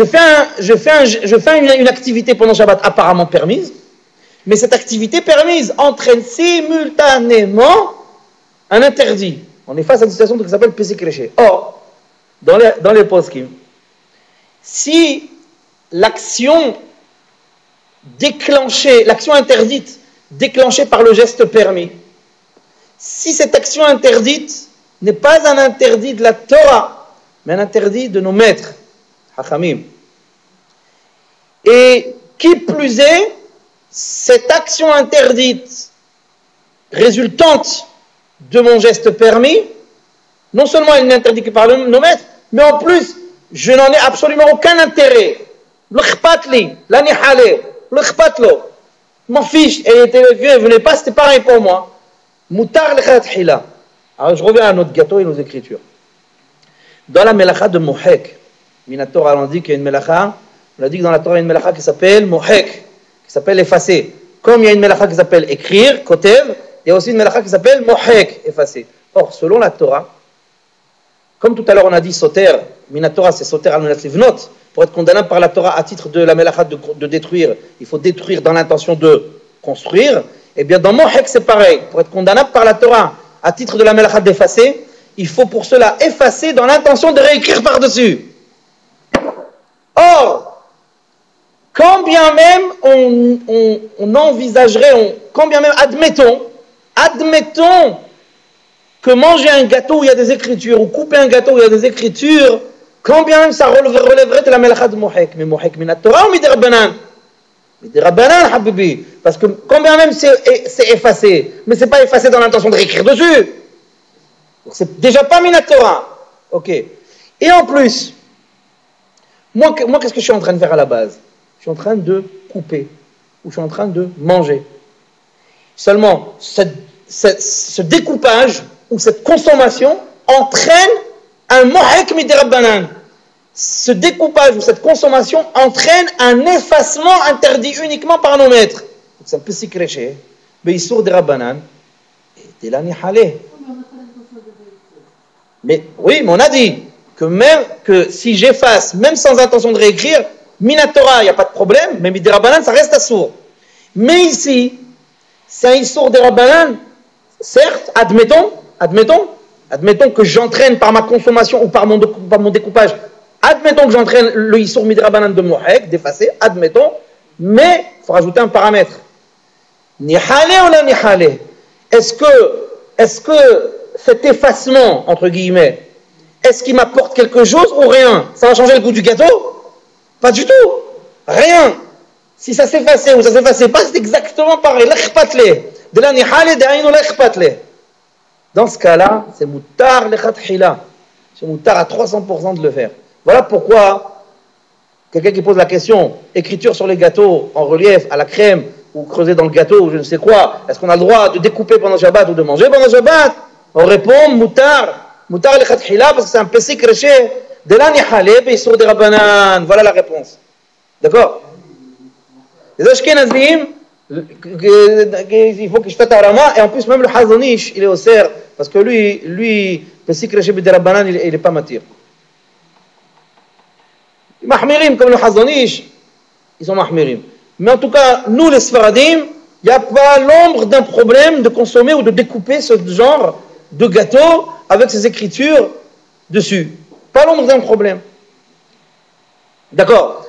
une, activité pendant Shabbat apparemment permise, mais cette activité permise entraîne simultanément un interdit. On est face à une situation qui s'appelle Pessikréché. Or, dans les, dans les si l'action interdite déclenchée par le geste permis, si cette action interdite n'est pas un interdit de la Torah, mais un interdit de nos maîtres, Hachamim. Et qui plus est, cette action interdite résultante de mon geste permis, non seulement elle n'est interdite que par nos maîtres, mais en plus, je n'en ai absolument aucun intérêt. L'khpatli, l'anihale, l'khpatlo. M'en fiche, et était vieux, venait pas, c'était pareil pour moi. Moutar hila. Alors je reviens à notre gâteau et nos écritures. Dans la melacha de Mohek, Minatora, on dit qu'il y a une melacha, on a dit que dans la Torah, il y a une melacha qui s'appelle Mohek, qui s'appelle effacer. Comme il y a une melacha qui s'appelle écrire, kotev, il y a aussi une melacha qui s'appelle Mohek, effacer. Or, selon la Torah, comme tout à l'heure on a dit Soter, Minatora c'est Soter al note pour être condamnable par la Torah à titre de la melacha de, détruire, il faut détruire dans l'intention de construire. Eh bien, dans Mohek, c'est pareil. Pour être condamnable par la Torah à titre de la melacha d'effacer, il faut pour cela effacer dans l'intention de réécrire par-dessus. Or, quand bien même on, envisagerait, quand bien même, admettons, admettons que manger un gâteau où il y a des écritures, ou couper un gâteau où il y a des écritures, quand bien même ça relèverait de la melacha de Mohek, mais Mohek minat Torah ou midir Rabbanan habibi. Parce que quand bien même c'est effacé, mais c'est pas effacé dans l'intention de réécrire dessus. C'est déjà pas minat Torah. Ok. Et en plus, moi, moi qu'est-ce que je suis en train de faire à la base? Je suis en train de couper, ou je suis en train de manger. Seulement, ce découpage ou cette consommation entraîne un mohek midirabbanan. Ce découpage ou cette consommation entraîne un effacement interdit uniquement par nos maîtres. C'est un peu si créché. Mais il des rabbanan et Mais oui, mais on a dit que même que si j'efface, même sans intention de réécrire, Minatora, il n'y a pas de problème, mais Midirabanan, ça reste assourd. Mais ici, c'est un Issour des Rabbanan, certes, admettons, admettons, admettons que j'entraîne par ma consommation ou par mon, découpage, admettons que j'entraîne le Issour Midrabanan de Mohek, d'effacer, admettons, mais il faut rajouter un paramètre. Nihale ou la nihale Est-ce que, est que cet effacement, entre guillemets, est-ce qu'il m'apporte quelque chose ou rien? Ça va changer le goût du gâteau? Pas du tout. Rien. Si ça s'effaçait ou ça s'effaçait pas, c'est exactement pareil. De dans ce cas-là, c'est moutar lechatchila. C'est moutar à 300% de le faire. Voilà pourquoi quelqu'un qui pose la question, écriture sur les gâteaux en relief à la crème ou creuser dans le gâteau ou je ne sais quoi, est-ce qu'on a le droit de découper pendant Shabbat ou de manger pendant Shabbat? On répond moutar, moutar lechatchila parce que c'est un créché de la et sur des rabanan. Voilà la réponse. D'accord? Les Ashkenazim, il faut que je fasse Rama, et en plus même le Hazonish, il est au cerf, parce que lui, lui, le Sikreché Biderabanan, il n'est pas matière. Mahmirim comme le Hazonish, ils sont mahmirim. Mais en tout cas, nous les Sfaradim, il n'y a pas l'ombre d'un problème de consommer ou de découper ce genre de gâteau avec ces écritures dessus. Pas l'ombre d'un problème. D'accord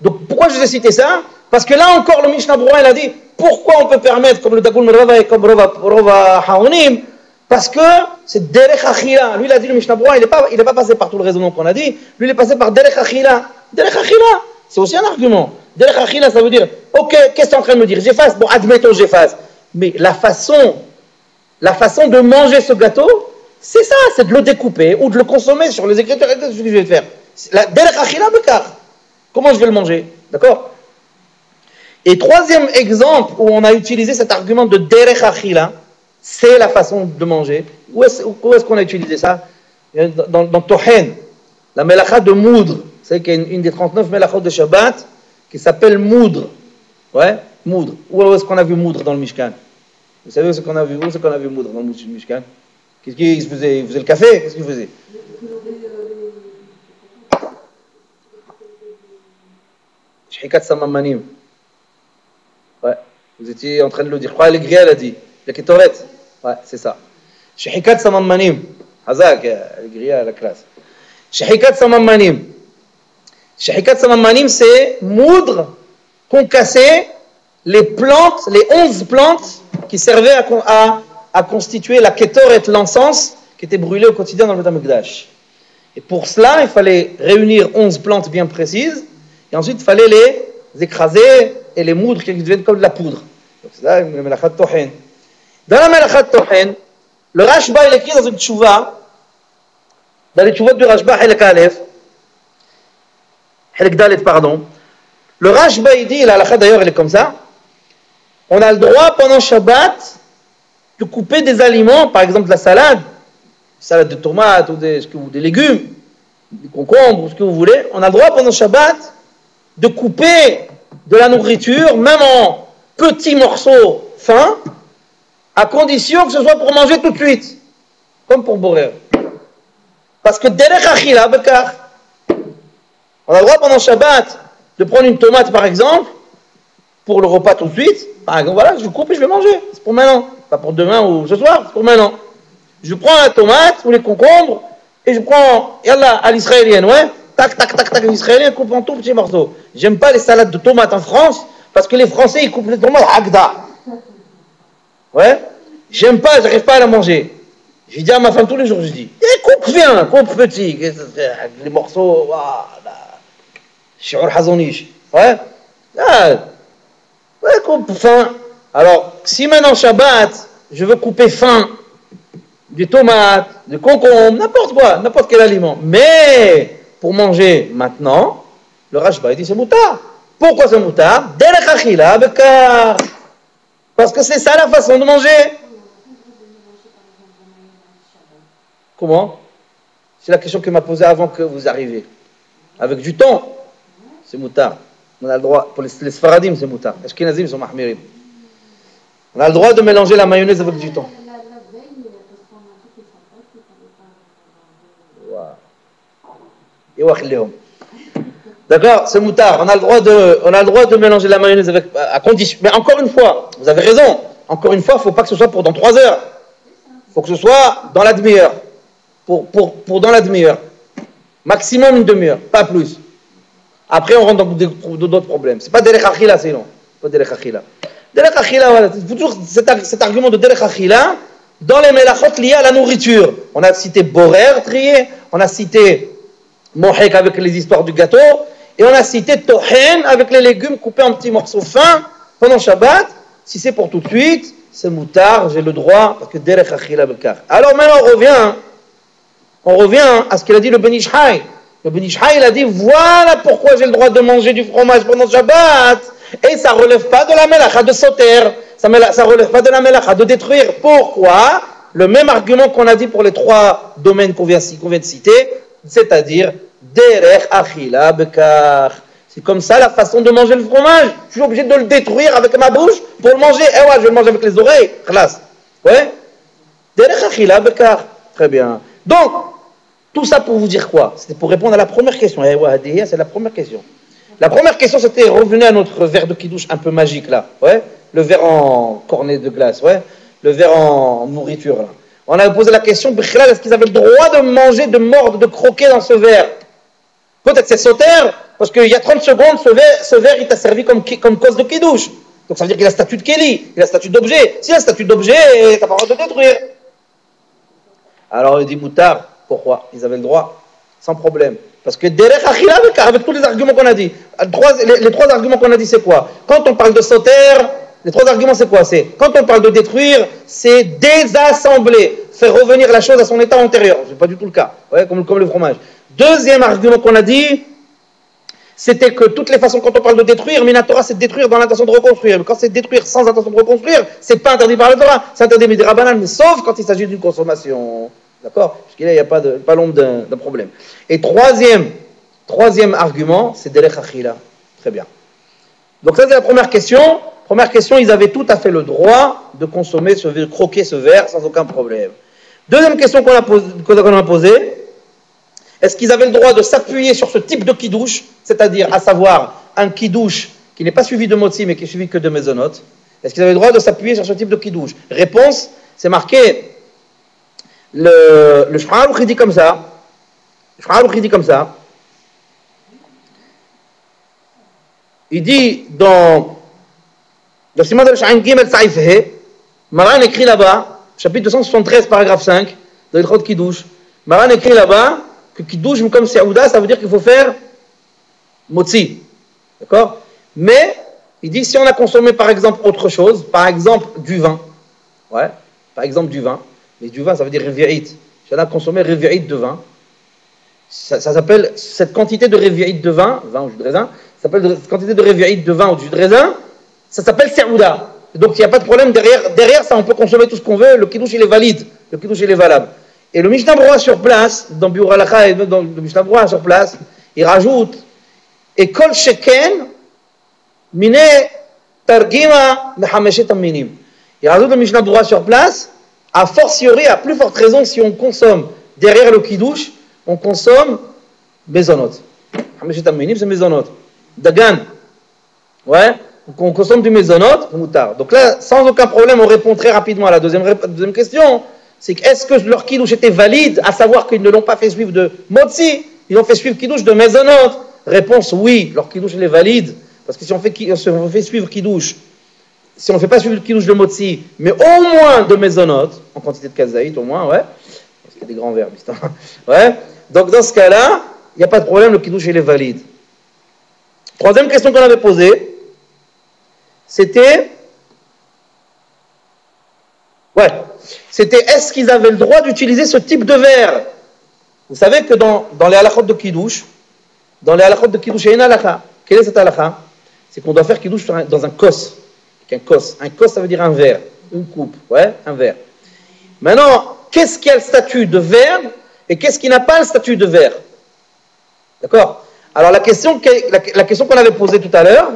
Donc pourquoi je vous ai cité ça? Parce que là encore, le Mishnah Brouin, il a dit pourquoi on peut permettre, comme le Dagul Merava et comme Rova Haonim, parce que c'est Derech Achila. Lui, il a dit, le Mishnah Brouin, il n'est pas, pas passé par tout le raisonnement qu'on a dit. Lui, il est passé par Derech Achila. Derech Achila, c'est aussi un argument. Derech Achila, ça veut dire, ok, qu'est-ce que tu es en train de me dire? J'efface. Bon, admettons, j'efface. Mais la façon, la façon de manger ce gâteau, c'est ça, c'est de le découper ou de le consommer sur les écritures. Qu'est-ce que je vais faire La Comment je vais le manger D'accord? Et troisième exemple où on a utilisé cet argument de derech c'est la façon de manger. Où est-ce qu'on a utilisé ça? Dans, dans Tohen, la melacha de moudre. C'est qu'il y a une, des 39 melachot de Shabbat qui s'appelle moudre. Ouais, moudre. Où est-ce qu'on a vu moudre dans le Mishkan? Vous savez est-ce qu'on a vu, où est-ce qu'on a vu moudre dans le Mishkan? Qu'est-ce qu'il faisait Il faisait le café Qu'est-ce qu'il faisait? Shikat samamanim. Ouais. Vous étiez en train de le dire. Je crois que a dit. La Ketoret. Ouais, c'est ça. Shahikat Samamanim. Hazak, à la classe. Shahikat Samamanim. Shahikat Samamanim, c'est moudre, concasser les plantes, les 11 plantes qui servaient à, à constituer la ketoret, l'encens, qui était brûlé au quotidien dans le Betamikdash. Et pour cela, il fallait réunir 11 plantes bien précises, et ensuite il fallait les écraser et les moudre qui deviennent comme de la poudre. Donc c'est là le melachat tohen. Dans la melachat tohen, le Rashba, il écrit dans une tchouva, dans les tchouvot du Rashba, Helek Aleph, Helek Dalet, pardon, le Rashba, il dit, la d'ailleurs, elle est comme ça, on a le droit pendant Shabbat de couper des aliments, par exemple de la salade, salade de tomates ou des, légumes, des concombres, ou ce que vous voulez, on a le droit pendant Shabbat de couper de la nourriture, même en petits morceaux fins, à condition que ce soit pour manger tout de suite, comme pour Borer. Parce que on a le droit pendant Shabbat de prendre une tomate par exemple, pour le repas tout de suite, voilà, je coupe et je vais manger, c'est pour maintenant, pas pour demain ou ce soir, c'est pour maintenant. Je prends la tomate ou les concombres et je prends, yallah, à l'israélienne, ouais, tac, tac, tac, tac, l'israélien coupe en tout petits morceaux. J'aime pas les salades de tomates en France parce que les Français ils coupent les tomates agda. Ouais, j'aime pas, j'arrive pas à la manger. Je dis à ma femme tous les jours, je dis, eh, coupe bien, coupe petit, les morceaux, shi'ur hazonish. Ouais, ah, Alors, si maintenant Shabbat, je veux couper fin, des tomates, des concombres, n'importe quoi, n'importe quel aliment. Mais pour manger maintenant, le Rashba dit c'est moutard. Pourquoi c'est moutard Parce que c'est ça la façon de manger. Comment? C'est la question que m'a posée avant que vous arriviez. Avec du temps, c'est moutard. On a le droit, pour les, c'est moutard. Les sont mahmirim. On a le droit de mélanger la mayonnaise avec du thon. D'accord C'est moutard. On a, le droit de, on a le droit de mélanger la mayonnaise avec, à condition. Mais encore une fois, vous avez raison. Encore une fois, il ne faut pas que ce soit pour dans trois heures. Il faut que ce soit dans la demi-heure. Pour, pour, pour dans la demi-heure. Maximum une demi-heure, pas plus. Après, on rentre dans d'autres problèmes. Ce n'est pas Derech Achila, sinon. Pas Derech Achila. Derech Achila, voilà. Toujours cet, argument de Derech Achila dans les melachot liés à la nourriture. On a cité Borer, trié. On a cité Mohek avec les histoires du gâteau. Et on a cité Tohen avec les légumes coupés en petits morceaux fins pendant Shabbat. Si c'est pour tout de suite, c'est moutard, j'ai le droit, parce que Derech Achila. Alors maintenant, on revient, on revient à ce qu'il a dit le Benishai. Le Benishai, il a dit voilà pourquoi j'ai le droit de manger du fromage pendant Shabbat. Et ça relève pas de la melacha de sauter. Ça ne relève pas de la melacha de détruire. Pourquoi? Le même argument qu'on a dit pour les trois domaines qu'on vient, vient de citer, c'est-à-dire derech achila bekar. C'est comme ça la façon de manger le fromage. Je suis obligé de le détruire avec ma bouche pour le manger. Eh ouais, je vais le manger avec les oreilles. Classe. Ouais Derech achila bekar. Très bien. Donc, tout ça pour vous dire quoi? C'était pour répondre à la première question. Eh c'est la première question. La première question, c'était revenez à notre verre de kidouche un peu magique là. Ouais? Le verre en cornet de glace. Ouais? Le verre en nourriture là. On a posé la question, est-ce qu'ils avaient le droit de manger, de mordre, de croquer dans ce verre? Peut-être c'est sauter, parce qu'il y a 30 secondes, ce verre, ce verre il t'a servi comme, comme cause de kidouche. Donc ça veut dire qu'il a statut de Kelly, il a statut d'objet. Si il a statut d'objet, t'as pas le droit de détruire. Alors il dit Moutard, pourquoi Ils avaient le droit, sans problème. Parce que derech avec tous les arguments qu'on a dit, les, trois arguments qu'on a dit, c'est quoi? Quand on parle de sauter, les trois arguments, c'est quoi? C'est quand on parle de détruire, c'est désassembler, faire revenir la chose à son état antérieur. C'est pas du tout le cas, ouais, comme, comme le fromage. Deuxième argument qu'on a dit, c'était que toutes les façons, quand on parle de détruire, Minatora, c'est détruire dans l'intention de reconstruire. Mais quand c'est détruire sans intention de reconstruire, c'est pas interdit par la Torah, c'est interdit par banane, mais sauf quand il s'agit d'une consommation. D'accord? Parce qu'il n'y a pas, l'ombre d'un, problème. Et troisième, argument, c'est Delech Achila. Très bien. Donc ça, c'est la première question. Première question, ils avaient tout à fait le droit de consommer, ce, de croquer ce verre sans aucun problème. Deuxième question qu'on a, posée, est-ce qu'ils avaient le droit de s'appuyer sur ce type de kidouche, c'est-à-dire à savoir un kidouche qui n'est pas suivi de motzi mais qui est suivi que de maisonnotes Est-ce qu'ils avaient le droit de s'appuyer sur ce type de kidouche? Réponse, c'est marqué, le, le dit comme ça, le dit comme ça, il dit dans le Simon de Shain Gimel Maran écrit là-bas chapitre 273, paragraphe 5, de l'Ilchot Kiddush. Maran écrit là-bas que Kiddush, comme c'est Aouda, ça veut dire qu'il faut faire Motzi. D'accord? Mais, il dit si on a consommé par exemple autre chose, par exemple du vin, ouais, par exemple du vin, mais du vin ça veut dire Revi'it. Si on a consommé Revi'it de vin, ça, s'appelle, cette quantité de Revi'it de vin, vin ou jus de raisin, ça s'appelle cette quantité de Revi'it de vin ou de raisin, ça s'appelle Seouda. Donc il n'y a pas de problème derrière, derrière ça, on peut consommer tout ce qu'on veut, le kiddush il est valide, le kiddush il est valable. Et le Mishnah Broa sur place, dans Biur et dans le Mishnah Broa sur place, il rajoute et kol sheken mine targima mehameshet minim. Il rajoute le Mishnah Broa sur place, a fortiori, à plus forte raison, si on consomme derrière le kiddush, on consomme mezonot. Hameshet minim, c'est mezonot. Dagan. Ouais on consomme du mésonote, moutard. Donc là, sans aucun problème, on répond très rapidement à la deuxième, question. C'est est-ce que leur kidouche était valide, à savoir qu'ils ne l'ont pas fait suivre de motzi, ils ont fait suivre kidouche de mésonote Réponse oui, leur kidouche est valide. Parce que si on fait, si on fait suivre kidouche, si on ne fait pas suivre le kidouche de motzi, mais au moins de mésonote, en quantité de kazaït, au moins, ouais. Parce qu'il y a des grands verbes, ouais. Donc dans ce cas-là, il n'y a pas de problème, le kidouche est valide. Troisième question qu'on avait posée, c'était Ouais, c'était est-ce qu'ils avaient le droit d'utiliser ce type de verre? Vous savez que dans, dans les halakhot de Kiddush, dans les halakhot de Kiddush, il y a une halakha. Quelle est cette halakha? C'est qu'on doit faire Kiddush dans un kos. Un kos. Un kos, ça veut dire un verre, une coupe, ouais, un verre. Maintenant, qu'est-ce qui a le statut de verre et qu'est-ce qui n'a pas le statut de verre D'accord? Alors la question, la question qu'on avait posée tout à l'heure,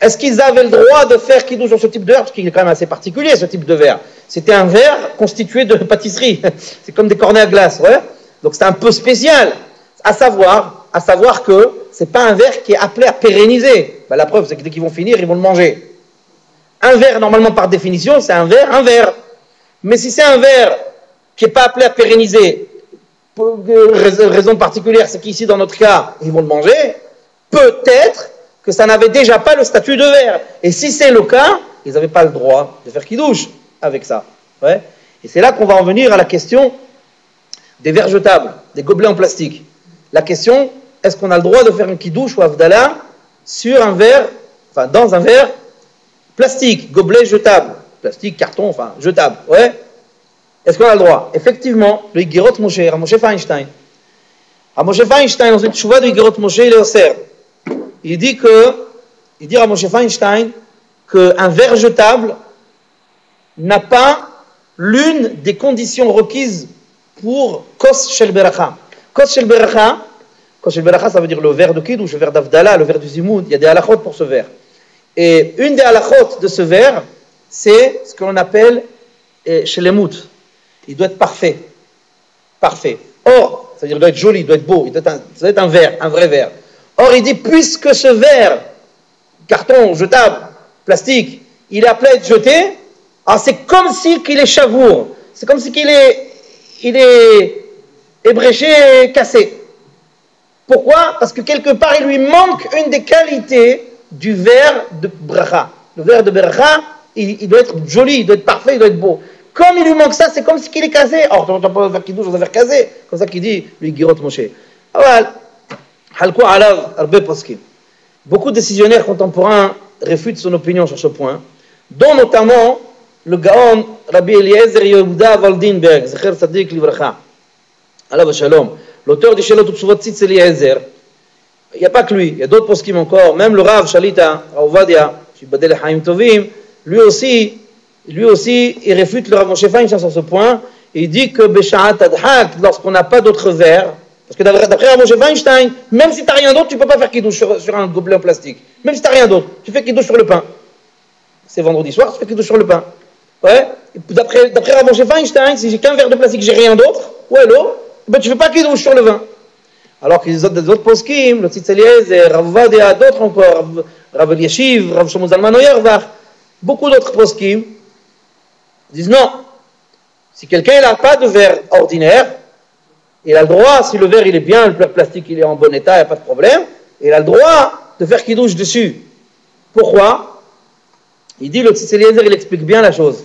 est-ce qu'ils avaient le droit de faire kidouche sur ce type de verre Parce qu'il est quand même assez particulier ce type de verre. C'était un verre constitué de pâtisserie. C'est comme des cornets à glace, ouais. Donc c'est un peu spécial. À savoir, à savoir que c'est pas un verre qui est appelé à pérenniser. Ben, la preuve, c'est que dès qu'ils vont finir, ils vont le manger. Un verre, normalement par définition, c'est un verre, un verre. Mais si c'est un verre qui n'est pas appelé à pérenniser, pour raison particulière, c'est qu'ici, dans notre cas, ils vont le manger, peut-être que ça n'avait déjà pas le statut de verre. Et si c'est le cas, ils n'avaient pas le droit de faire kidouche avec ça. Ouais. Et c'est là qu'on va en venir à la question des verres jetables, des gobelets en plastique. La question, est-ce qu'on a le droit de faire un kidouche ou avdala sur un verre, enfin dans un verre plastique, gobelet jetable, plastique, carton, enfin jetable, Est-ce qu'on a le droit? Effectivement, le Higirot Moshe, Moshe Feinstein, Moshe Feinstein, dans une chouva de Higirot Moshe, il est au il dit que, il dit à qu'un verre jetable n'a pas l'une des conditions requises pour Kos Shel Beracha. Kos Shel Beracha, Kos Shel ça veut dire le verre de Kiddush, le verre d'Avdala, le verre du Zimoud. Il y a des halachot pour ce verre. Et une des halachot de ce verre, c'est ce que l'on appelle eh, Shelemut. Il doit être parfait. Parfait. Or, ça veut dire il doit être joli, il doit être beau, il doit être un, ça un verre, un vrai verre. Or, il dit, puisque ce verre, carton, jetable, plastique, il est appelé à être jeté, ah, c'est comme si qu'il est chavour. C'est comme si qu'il est, il est ébréché, cassé. Pourquoi? Parce que quelque part, il lui manque une des qualités du verre de bracha. Le verre de bracha, il, doit être joli, il doit être parfait, il doit être beau. Comme il lui manque ça, c'est comme si qu'il est casé. Or, tu n'entends pas un verre qui douche dans verre casé. Comme ça qu'il dit, lui, Girot Moshe. Ah. Beaucoup de décisionnaires contemporains réfutent son opinion sur ce point, dont notamment le Gaon Rabbi Eliezer Yehuda Waldinberg, Zecher Sadik Livracha, Allah Shalom, l'auteur du Shelot Upsuvot Tzitz Eliezer. Il n'y a pas que lui, il y a d'autres poskim encore, même le Rav Shalita, Rauvadia, Shibadel Haim Tovim, lui aussi, lui aussi, il réfute le Rav Moshe Feinstein sur ce point, il dit que Beshaat Adhak, lorsqu'on n'a pas d'autres vers, parce que d'après Ramon Weinstein, même si tu n'as rien d'autre, tu ne peux pas faire kidouche sur, sur, un gobelet en plastique. Même si tu n'as rien d'autre, tu fais kidouche sur le pain. C'est vendredi soir, tu fais kidouche sur le pain. Ouais. D'après Ramon Weinstein, si j'ai qu'un verre de plastique, j'ai rien d'autre, ouais, l'eau, ben tu fais pas kidouche sur le vin. Alors qu'il y a des autres poskim, le Tzitz Eliezer, Rav Vadia, d'autres encore, Rav Eliashiv, Rav Shlomo Zalman beaucoup d'autres poskim disent non. Si quelqu'un n'a pas de verre ordinaire, il a le droit, si le verre il est bien, le plastique il est en bon état, il n'y a pas de problème, il a le droit de faire qu'il douche dessus. Pourquoi? Il dit, le Eliezer, il explique bien la chose.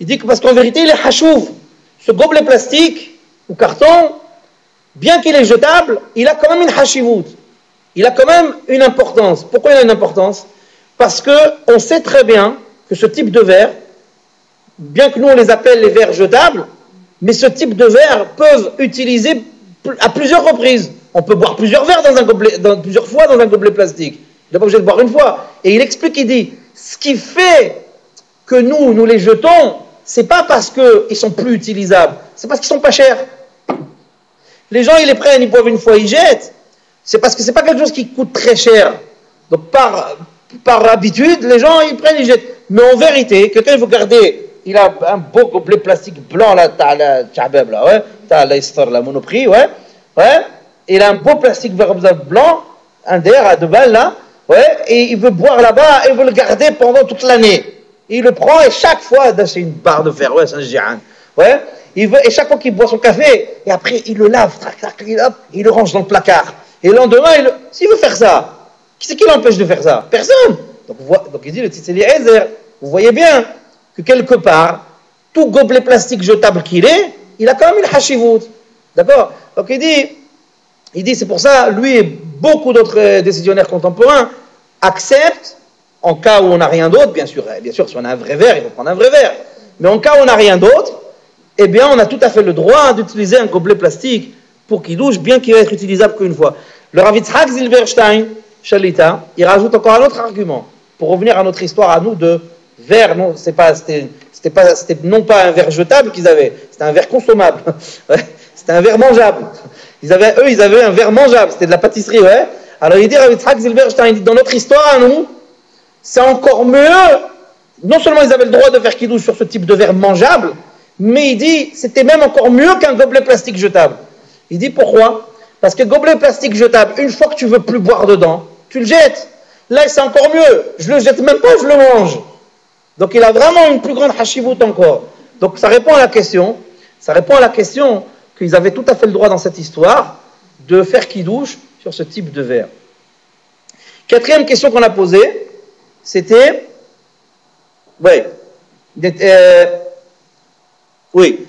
Il dit que parce qu'en vérité, il est hachouv. Ce gobelet plastique ou carton, bien qu'il est jetable, il a quand même une hashivut. Il a quand même une importance. Pourquoi il a une importance? Parce qu'on sait très bien que ce type de verre, bien que nous on les appelle les verres jetables, mais ce type de verre peuvent utiliser à plusieurs reprises. On peut boire plusieurs verres dans plusieurs fois dans un gobelet plastique. Il n'est pas obligé de boire une fois. Et il explique, il dit, ce qui fait que nous, nous les jetons, c'est pas parce qu'ils sont plus utilisables, c'est parce qu'ils sont pas chers. Les gens, ils les prennent, ils boivent une fois, ils jettent. C'est parce que c'est pas quelque chose qui coûte très cher. Donc par, par habitude, les gens, ils prennent, ils jettent. Mais en vérité, quelqu'un, faut garder, il a un beau gobelet plastique blanc, là, t'as la tchabeb, là, ouais, t'as l'histoire, la monoprix, ouais, ouais, il a un beau plastique blanc, un der à deux balles, là, ouais, et il veut boire là-bas, il veut le garder pendant toute l'année. Il le prend et chaque fois, c'est une barre de fer, ouais, c'est un géant. Ouais, il et chaque fois qu'il boit son café, et après il le lave, il, le range dans le placard. Et le lendemain, s'il veut faire ça, qui c'est qui l'empêche de faire ça? Personne. Donc, il dit le Tzitzi Ezer, vous voyez bien que quelque part, tout gobelet plastique jetable qu'il est, il a quand même une hashivut. D'accord? Donc il dit, il dit, c'est pour ça, lui et beaucoup d'autres décisionnaires contemporains acceptent en cas où on n'a rien d'autre, bien sûr, bien sûr, si on a un vrai verre, il faut prendre un vrai verre. Mais en cas où on n'a rien d'autre, eh bien, on a tout à fait le droit d'utiliser un gobelet plastique pour qu'il douche, bien qu'il va être utilisable qu'une fois. Le Ravitzhak Zilberstein, Shalita, il rajoute encore un autre argument pour revenir à notre histoire à nous de verre. Non, c'est pas, c'était, pas, c'était non pas un verre jetable qu'ils avaient, c'était un verre consommable. c'était un verre mangeable. Ils avaient, eux, ils avaient un verre mangeable. C'était de la pâtisserie, ouais. Alors il dit Ravitzhak Zilberstein, il dit dans notre histoire à nous, c'est encore mieux. Non seulement ils avaient le droit de faire kidouche sur ce type de verre mangeable, mais il dit c'était même encore mieux qu'un gobelet plastique jetable. Il dit pourquoi? Parce que gobelet plastique jetable, une fois que tu veux plus boire dedans, tu le jettes. Là, c'est encore mieux. Je le jette même pas, je le mange. Donc il a vraiment une plus grande hashivut encore. Donc ça répond à la question. Ça répond à la question qu'ils avaient tout à fait le droit dans cette histoire de faire kidouche sur ce type de verre. Quatrième question qu'on a posée, c'était. Oui. Euh, oui.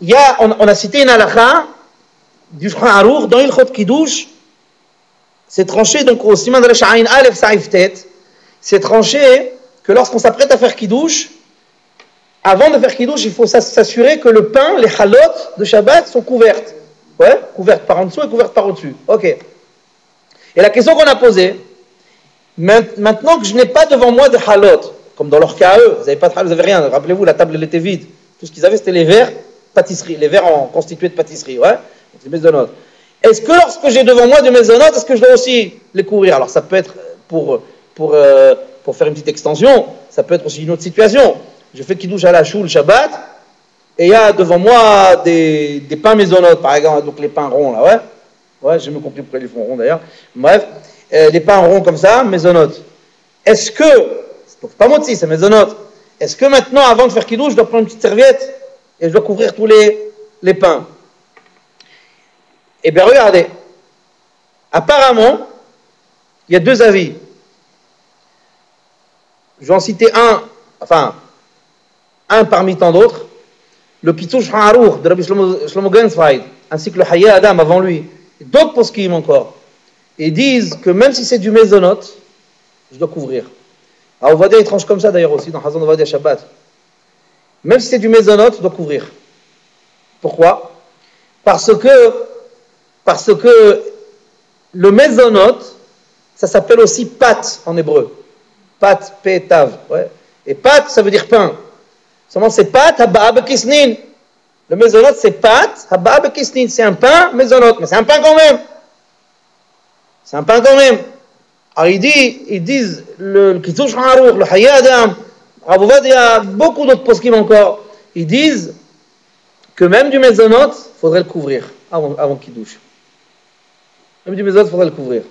Il y a, on, a cité une halakha du Shulchan Aruch dans Ilchot Kiddush. C'est tranché donc au Siman Aleph Aleph Saiftet. C'est tranché que lorsqu'on s'apprête à faire Kiddush, avant de faire Kiddush, il faut s'assurer que le pain, les halot de Shabbat sont couvertes. Ouais, couvertes par en dessous et couvertes par au-dessus. Ok. Et la question qu'on a posée, Maintenant que je n'ai pas devant moi de halot, comme dans leur cas eux, vous n'avez pas vous n'avez rien. Rappelez-vous, la table elle était vide. Tout ce qu'ils avaient, c'était les verres pâtisserie, les verres constitués de pâtisserie, ouais, maisonnotes. Est-ce que lorsque j'ai devant moi des maisonnotes, est-ce que je dois aussi les couvrir? Alors ça peut être pour, pour, euh, pour faire une petite extension, ça peut être aussi une autre situation. Je fais douche à la choule Shabbat, et il y a devant moi des, des pains maisonnotes, par exemple, donc les pains ronds là, ouais. Ouais, j'ai même compris pourquoi ils font ronds d'ailleurs. Bref, euh, les pains ronds comme ça, mésonotes. Est-ce que, c'est pas moti, c'est mésonotes. Est-ce que maintenant, avant de faire kidou, je dois prendre une petite serviette et je dois couvrir tous les, les pains? Eh bien, regardez. Apparemment, il y a deux avis. Je vais en citer un, enfin, un parmi tant d'autres. Le Kitouch Harour de Rabbi Shlomo Gensweid, ainsi que le Hayya Adam avant lui, d'autres poskim encore et disent que même si c'est du mésonote, je dois couvrir. Alors, on va dire étrange comme ça d'ailleurs aussi dans Hazan Ovadia Shabbat. Même si c'est du mésonote, je dois couvrir. Pourquoi? Parce que, parce que le mésonote, ça s'appelle aussi pat en hébreu. Pat, pétav. Ouais. Et pat, ça veut dire pain. Seulement, c'est pat, habab, kisnin. Le mésonote, c'est pat, habab, kisnin. C'est un pain, mésonote. Mais c'est un pain quand même. C'est un pain quand même. Alors il dit, ils disent, le Kitsush Harouk, le Hayadam, Vadia, beaucoup d'autres poskim encore, ils disent que même du mésonote, il faudrait le couvrir avant, avant qu'il douche. Même du mésonote, il faudrait le couvrir.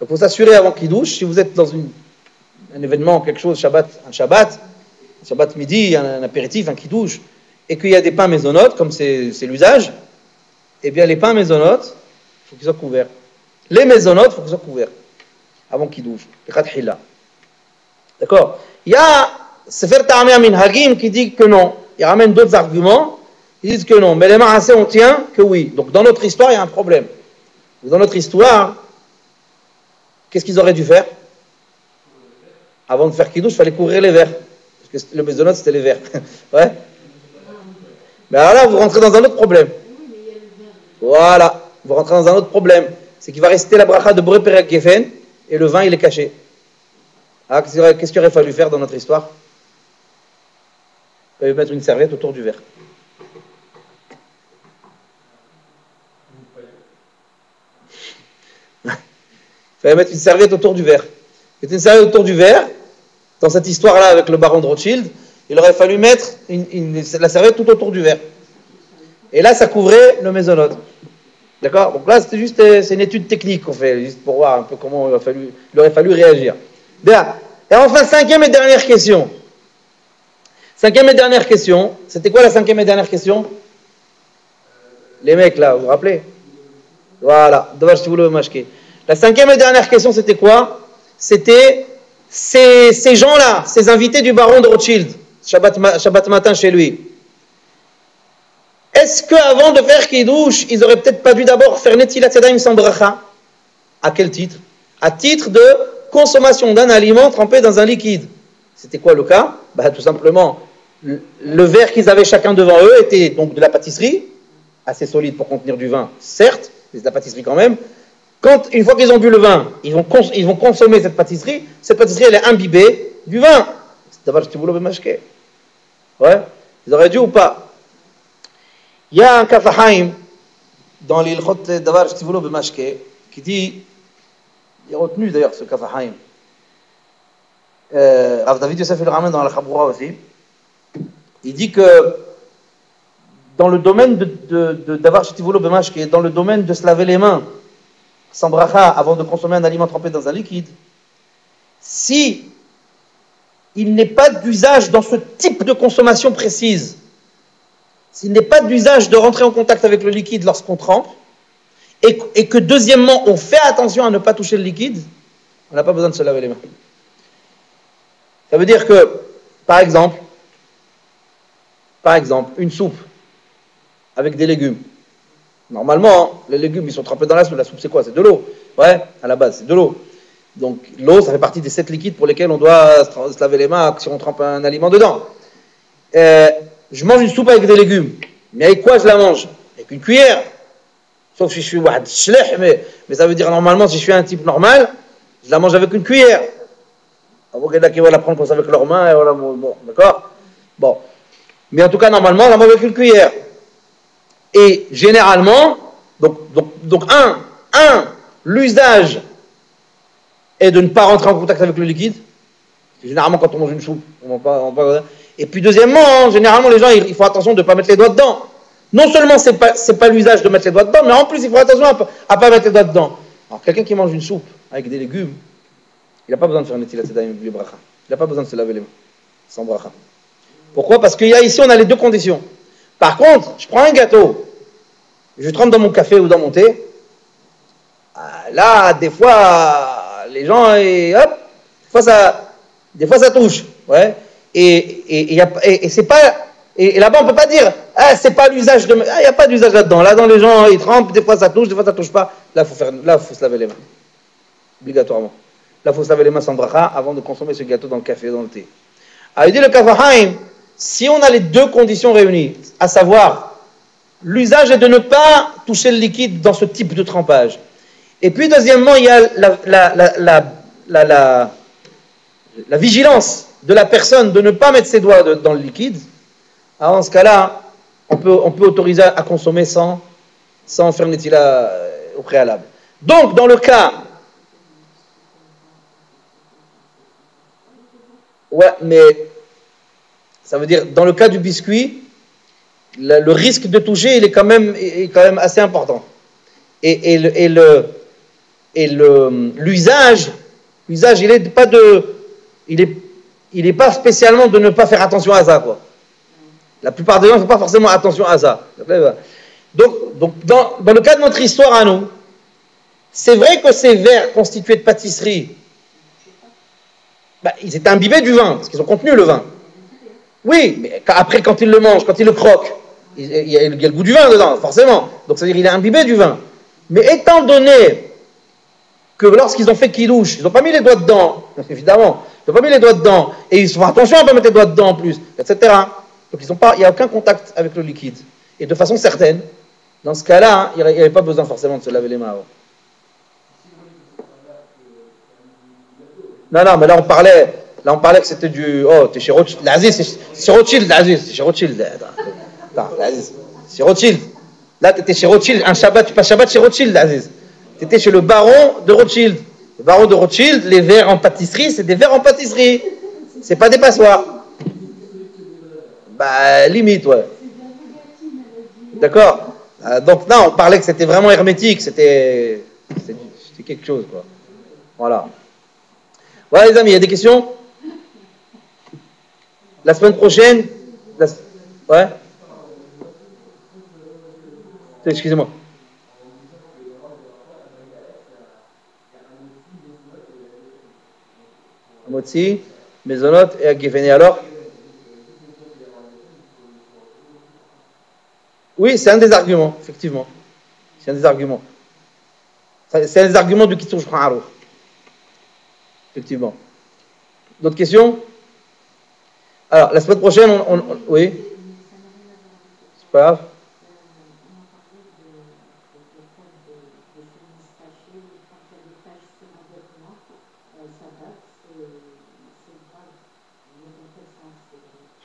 Il faut s'assurer avant qu'il douche, si vous êtes dans un événement, quelque chose, Shabbat, un Shabbat, un Shabbat midi, un, apéritif, un kidouche, et qu'il y a des pains mésonotes, comme c'est l'usage, eh bien les pains mésonotes, il faut qu'ils soient couverts. Les maisonnotes, il faut qu'ils soient couverts avant qu'ils douchent. D'accord? Il y a Sefer Ta'amia Minhagim qui dit que non. Il ramène d'autres arguments. Ils disent que non. Mais les Marassés, on tient que oui. Donc dans notre histoire, il y a un problème. Dans notre histoire, qu'est-ce qu'ils auraient dû faire? Avant de faire Kiddush, il fallait couvrir les verres. Parce que le Maisonot, c'était les verres. ouais Mais alors là, vous rentrez dans un autre problème. Voilà. Vous rentrez dans un autre problème. C'est qu'il va rester la bracha de Boré Geffen et le vin, il est caché. Ah, qu'est-ce qu'il aurait fallu faire dans notre histoire? Il fallait mettre une serviette autour du verre. Il fallait mettre une serviette autour du verre. Mettre une serviette autour du verre, dans cette histoire-là avec le baron de Rothschild, il aurait fallu mettre la serviette tout autour du verre. Et là, ça couvrait le maisonnode. D'accord Donc là, c'était juste c'est une étude technique qu'on fait, juste pour voir un peu comment il, fallu, il aurait fallu réagir. Bien. Et enfin, cinquième et dernière question. Cinquième et dernière question. C'était quoi la cinquième et dernière question? Les mecs là, vous vous rappelez? Voilà. La cinquième et dernière question, c'était quoi? C'était ces, gens-là, ces invités du baron de Rothschild, Shabbat matin chez lui. Est-ce qu'avant de faire Kiddush, ils auraient peut-être pas dû d'abord faire Netilat Yadayim sans bracha À quel titre? À titre de consommation d'un aliment trempé dans un liquide. C'était quoi le cas? Bah, Tout simplement, le verre qu'ils avaient chacun devant eux était donc de la pâtisserie, assez solide pour contenir du vin, certes, mais de la pâtisserie quand même. Quand, une fois qu'ils ont bu le vin, ils vont, ils vont consommer cette pâtisserie, cette pâtisserie, elle est imbibée du vin. C'est d'abord, Ouais, ils auraient dû ou pas? Il y a un Kafahaim dans l'Ilchot Davar Shtivulo Bemashke qui dit, il est retenu d'ailleurs ce Kafahaim. Euh, Rav David Yosef le ramène dans la Chaboura aussi. Il dit que dans le domaine de, Davar dans le domaine de se laver les mains sans bracha avant de consommer un aliment trempé dans un liquide, si il n'est pas d'usage dans ce type de consommation précise, s'il n'est pas d'usage de rentrer en contact avec le liquide lorsqu'on trempe, et, que deuxièmement, on fait attention à ne pas toucher le liquide, on n'a pas besoin de se laver les mains. Ça veut dire que, par exemple, par exemple, une soupe avec des légumes. Normalement, les légumes, ils sont trempés dans la soupe. La soupe, c'est quoi? C'est de l'eau. Ouais, à la base, c'est de l'eau. Donc, l'eau, ça fait partie des sept liquides pour lesquels on doit se laver les mains si on trempe un aliment dedans. Euh, je mange une soupe avec des légumes. Mais avec quoi je la mange? Avec une cuillère. Sauf si je suis mais, mais ça veut dire normalement, si je suis un type normal, je la mange avec une cuillère. Il y en qui vont la prendre comme ça avec leurs mains, et voilà, bon, d'accord? Bon. Mais en tout cas, normalement, on la mange avec une cuillère. Et généralement, donc, donc, donc un, un l'usage est de ne pas rentrer en contact avec le liquide. Généralement, quand on mange une soupe, on ne va pas, on va pas et puis deuxièmement, généralement les gens, il faut attention de ne pas mettre les doigts dedans. Non seulement ce n'est pas, pas l'usage de mettre les doigts dedans, mais en plus il faut attention à ne pas mettre les doigts dedans. Alors quelqu'un qui mange une soupe avec des légumes, il n'a pas besoin de faire un le bracha. Il n'a pas besoin de se laver les mains sans bracha. Pourquoi? Parce qu'il y a ici, on a les deux conditions. Par contre, je prends un gâteau, je trempe dans mon café ou dans mon thé. Ah, là, des fois, les gens, et hop, des fois ça, des fois ça touche. Ouais. Et, c'est pas. Et, là-bas, on peut pas dire, ah, c'est pas l'usage de. Ah, il n'y a pas d'usage là-dedans. Là, dans les gens, ils trempent, des fois ça touche, des fois ça touche pas. Là, faut, faire, là, faut se laver les mains. Obligatoirement. Là, faut se laver les mains sans bracha avant de consommer ce gâteau dans le café, dans le thé. Alors, il dit le Kafahaim, si on a les deux conditions réunies, à savoir, l'usage est de ne pas toucher le liquide dans ce type de trempage. Et puis, deuxièmement, il y a la, la, la, la, la vigilance de la personne de ne pas mettre ses doigts dans le liquide, alors en ce cas-là, on peut, autoriser à consommer sans, sans faire netila euh, au préalable. Donc, dans le cas. Ouais, mais ça veut dire, dans le cas du biscuit, le, risque de toucher, il est quand même, est quand même assez important. Et, et, le, et le, l'usage, l'usage, il n'est pas de, il est il n'est pas spécialement de ne pas faire attention à ça. Quoi. La plupart des gens ne font pas forcément attention à ça. Donc, dans, le cas de notre histoire à nous, c'est vrai que ces verres constitués de pâtisserie, bah, ils étaient imbibés du vin, parce qu'ils ont contenu le vin. Oui, mais après, quand il le mange, quand il le croque, il, y a, le goût du vin dedans, forcément. Donc, ça veut dire qu'il a imbibé du vin. Mais étant donné que lorsqu'ils ont fait kidouche, ils n'ont pas mis les doigts dedans, évidemment, ils n'ont pas mis les doigts dedans, et ils font attention à ne pas mettre les doigts dedans en plus, etc. Donc, ils pas, il n'y a aucun contact avec le liquide. Et de façon certaine, dans ce cas-là, hein, il n'y avait pas besoin forcément de se laver les mains. Non, non, mais là on parlait, là on parlait que c'était du. Oh, t'es chez Rothschild. L'Aziz, c'est Rothschild, l'Aziz, c'est chez Rothschild. Attends, l'Aziz, c'est Rothschild. Là, t'étais chez Rothschild, un Shabbat, tu passes Shabbat chez Rothschild, l'Aziz. T'étais chez le baron de Rothschild. Le de Rothschild, les verres en pâtisserie, c'est des verres en pâtisserie. C'est pas des passoires. Bah, limite, ouais. D'accord euh, Donc, non, on parlait que c'était vraiment hermétique, c'était quelque chose, quoi. Voilà. Voilà les amis, il y a des questions? La semaine prochaine Ouais Excusez-moi. Motsi, Maisonot et Agifeni. Alors Oui, c'est un des arguments, effectivement. C'est un des arguments. C'est un des arguments du Shkharou effectivement. D'autres questions? Alors, la semaine prochaine, on, oui C'est pas grave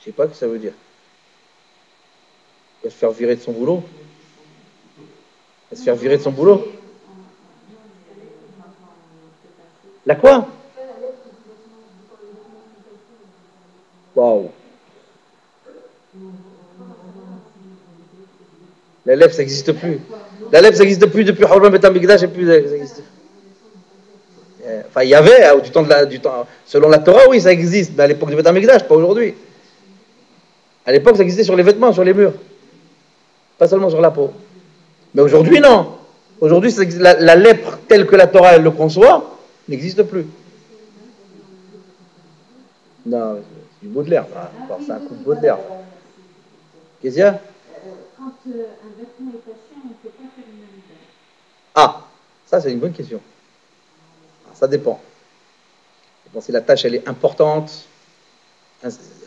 Je sais pas ce que ça veut dire. Il va se faire virer de son boulot. Il va se faire virer de son boulot. La quoi? Waouh. La lèvre, ça n'existe plus. La lèvre, ça n'existe plus depuis Hawlan Betamikdash et plus ça existe. Enfin, il y avait, hein, du temps de la, du temps, selon la Torah, oui, ça existe, mais à l'époque du Betamikdash, pas aujourd'hui. À l'époque, ça existait sur les vêtements, sur les murs. Pas seulement sur la peau. Mais aujourd'hui, non. Aujourd'hui, la, la, lèpre telle que la Torah elle le conçoit n'existe plus. Non, du Baudelaire. Ah, c'est un coup de Baudelaire. Qu'est-ce qu'il y a? Quand euh, un vêtement est taché, on ne peut pas faire une. Ah, ça c'est une bonne question. Ça dépend. si la tâche elle est importante,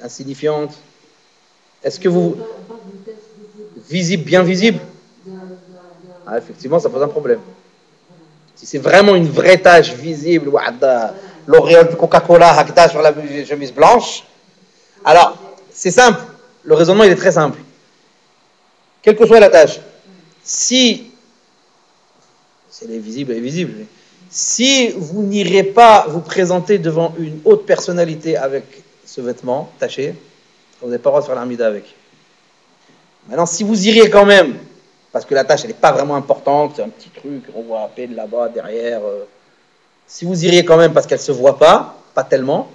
insignifiante. Est-ce que vous visible, bien visible? Ah, Effectivement, ça pose un problème. Si c'est vraiment une vraie tâche visible, l'auréole Coca-Cola, sur la chemise blanche, alors, c'est simple. Le raisonnement, il est très simple. Quelle que soit la tâche, si, c'est visible et visible, si vous n'irez pas vous présenter devant une haute personnalité avec ce vêtement taché, vous n'avez pas le droit de faire l'armida avec. Maintenant, si vous iriez quand même, parce que la tâche, elle n'est pas vraiment importante, c'est un petit truc, on voit à peine là-bas, derrière, euh, si vous iriez quand même parce qu'elle ne se voit pas, pas tellement,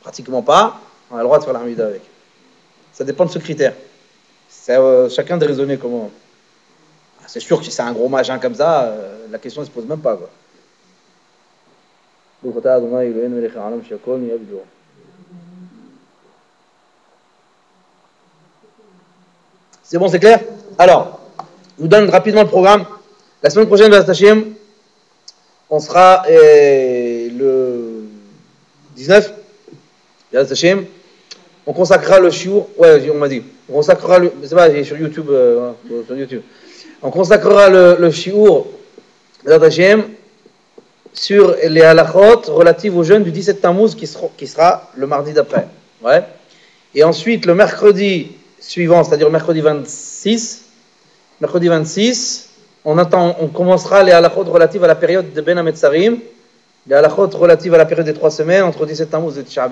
pratiquement pas, on a le droit de faire la avec. Ça dépend de ce critère. C'est euh, chacun de raisonner comment. Ah, c'est sûr que si c'est un gros machin comme ça, euh, la question ne se pose même pas. C'est bon, c'est clair? Alors, je vous donne rapidement le programme. La semaine prochaine, on sera euh, le 19, on consacrera le shiur, ouais, on m'a dit, on consacrera le, c'est pas, sur YouTube, euh, sur YouTube, on consacrera le, le shiur, sur les halachot relatives aux jeunes du 17 Tammuz qui sera, qui sera le mardi d'après. Et ensuite, le mercredi suivant, c'est-à-dire mercredi 26, mercredi 26, on, attend, on commencera les halachot relatives à la période de Ben Ametzarim, les halachot relatives à la période des trois semaines entre 17 Tammuz et Tisha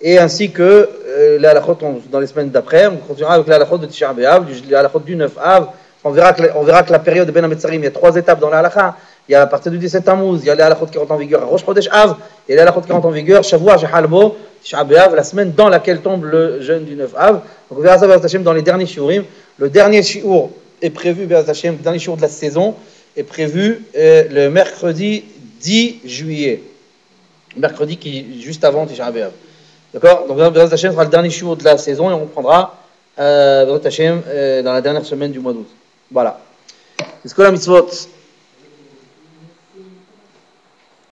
et ainsi que euh, les dans les semaines d'après. On continuera avec les halachot de Tisha B'Av, les halachot du 9 Av. On verra, que, on verra que la période de Ben Ametzarim, il y a trois étapes dans la halakha. Il y a à partir du 17 Tammuz, il y a les halachot qui rentrent en vigueur à Rosh Chodesh Av, et les halachot qui rentrent en vigueur Shavua, Shehalbo, La semaine dans laquelle tombe le jeûne du 9 Av. Donc on verra ça, dans les derniers shiurim. Le dernier shiur est prévu, le dernier shiur de la saison, est prévu euh, le mercredi 10 juillet. Mercredi qui juste avant Tisha. D'accord? Donc, Bezrat Hashem sera le dernier show de la saison et on reprendra euh, Hashem euh, dans la dernière semaine du mois d'août. Voilà. C'est ce que la mitzvot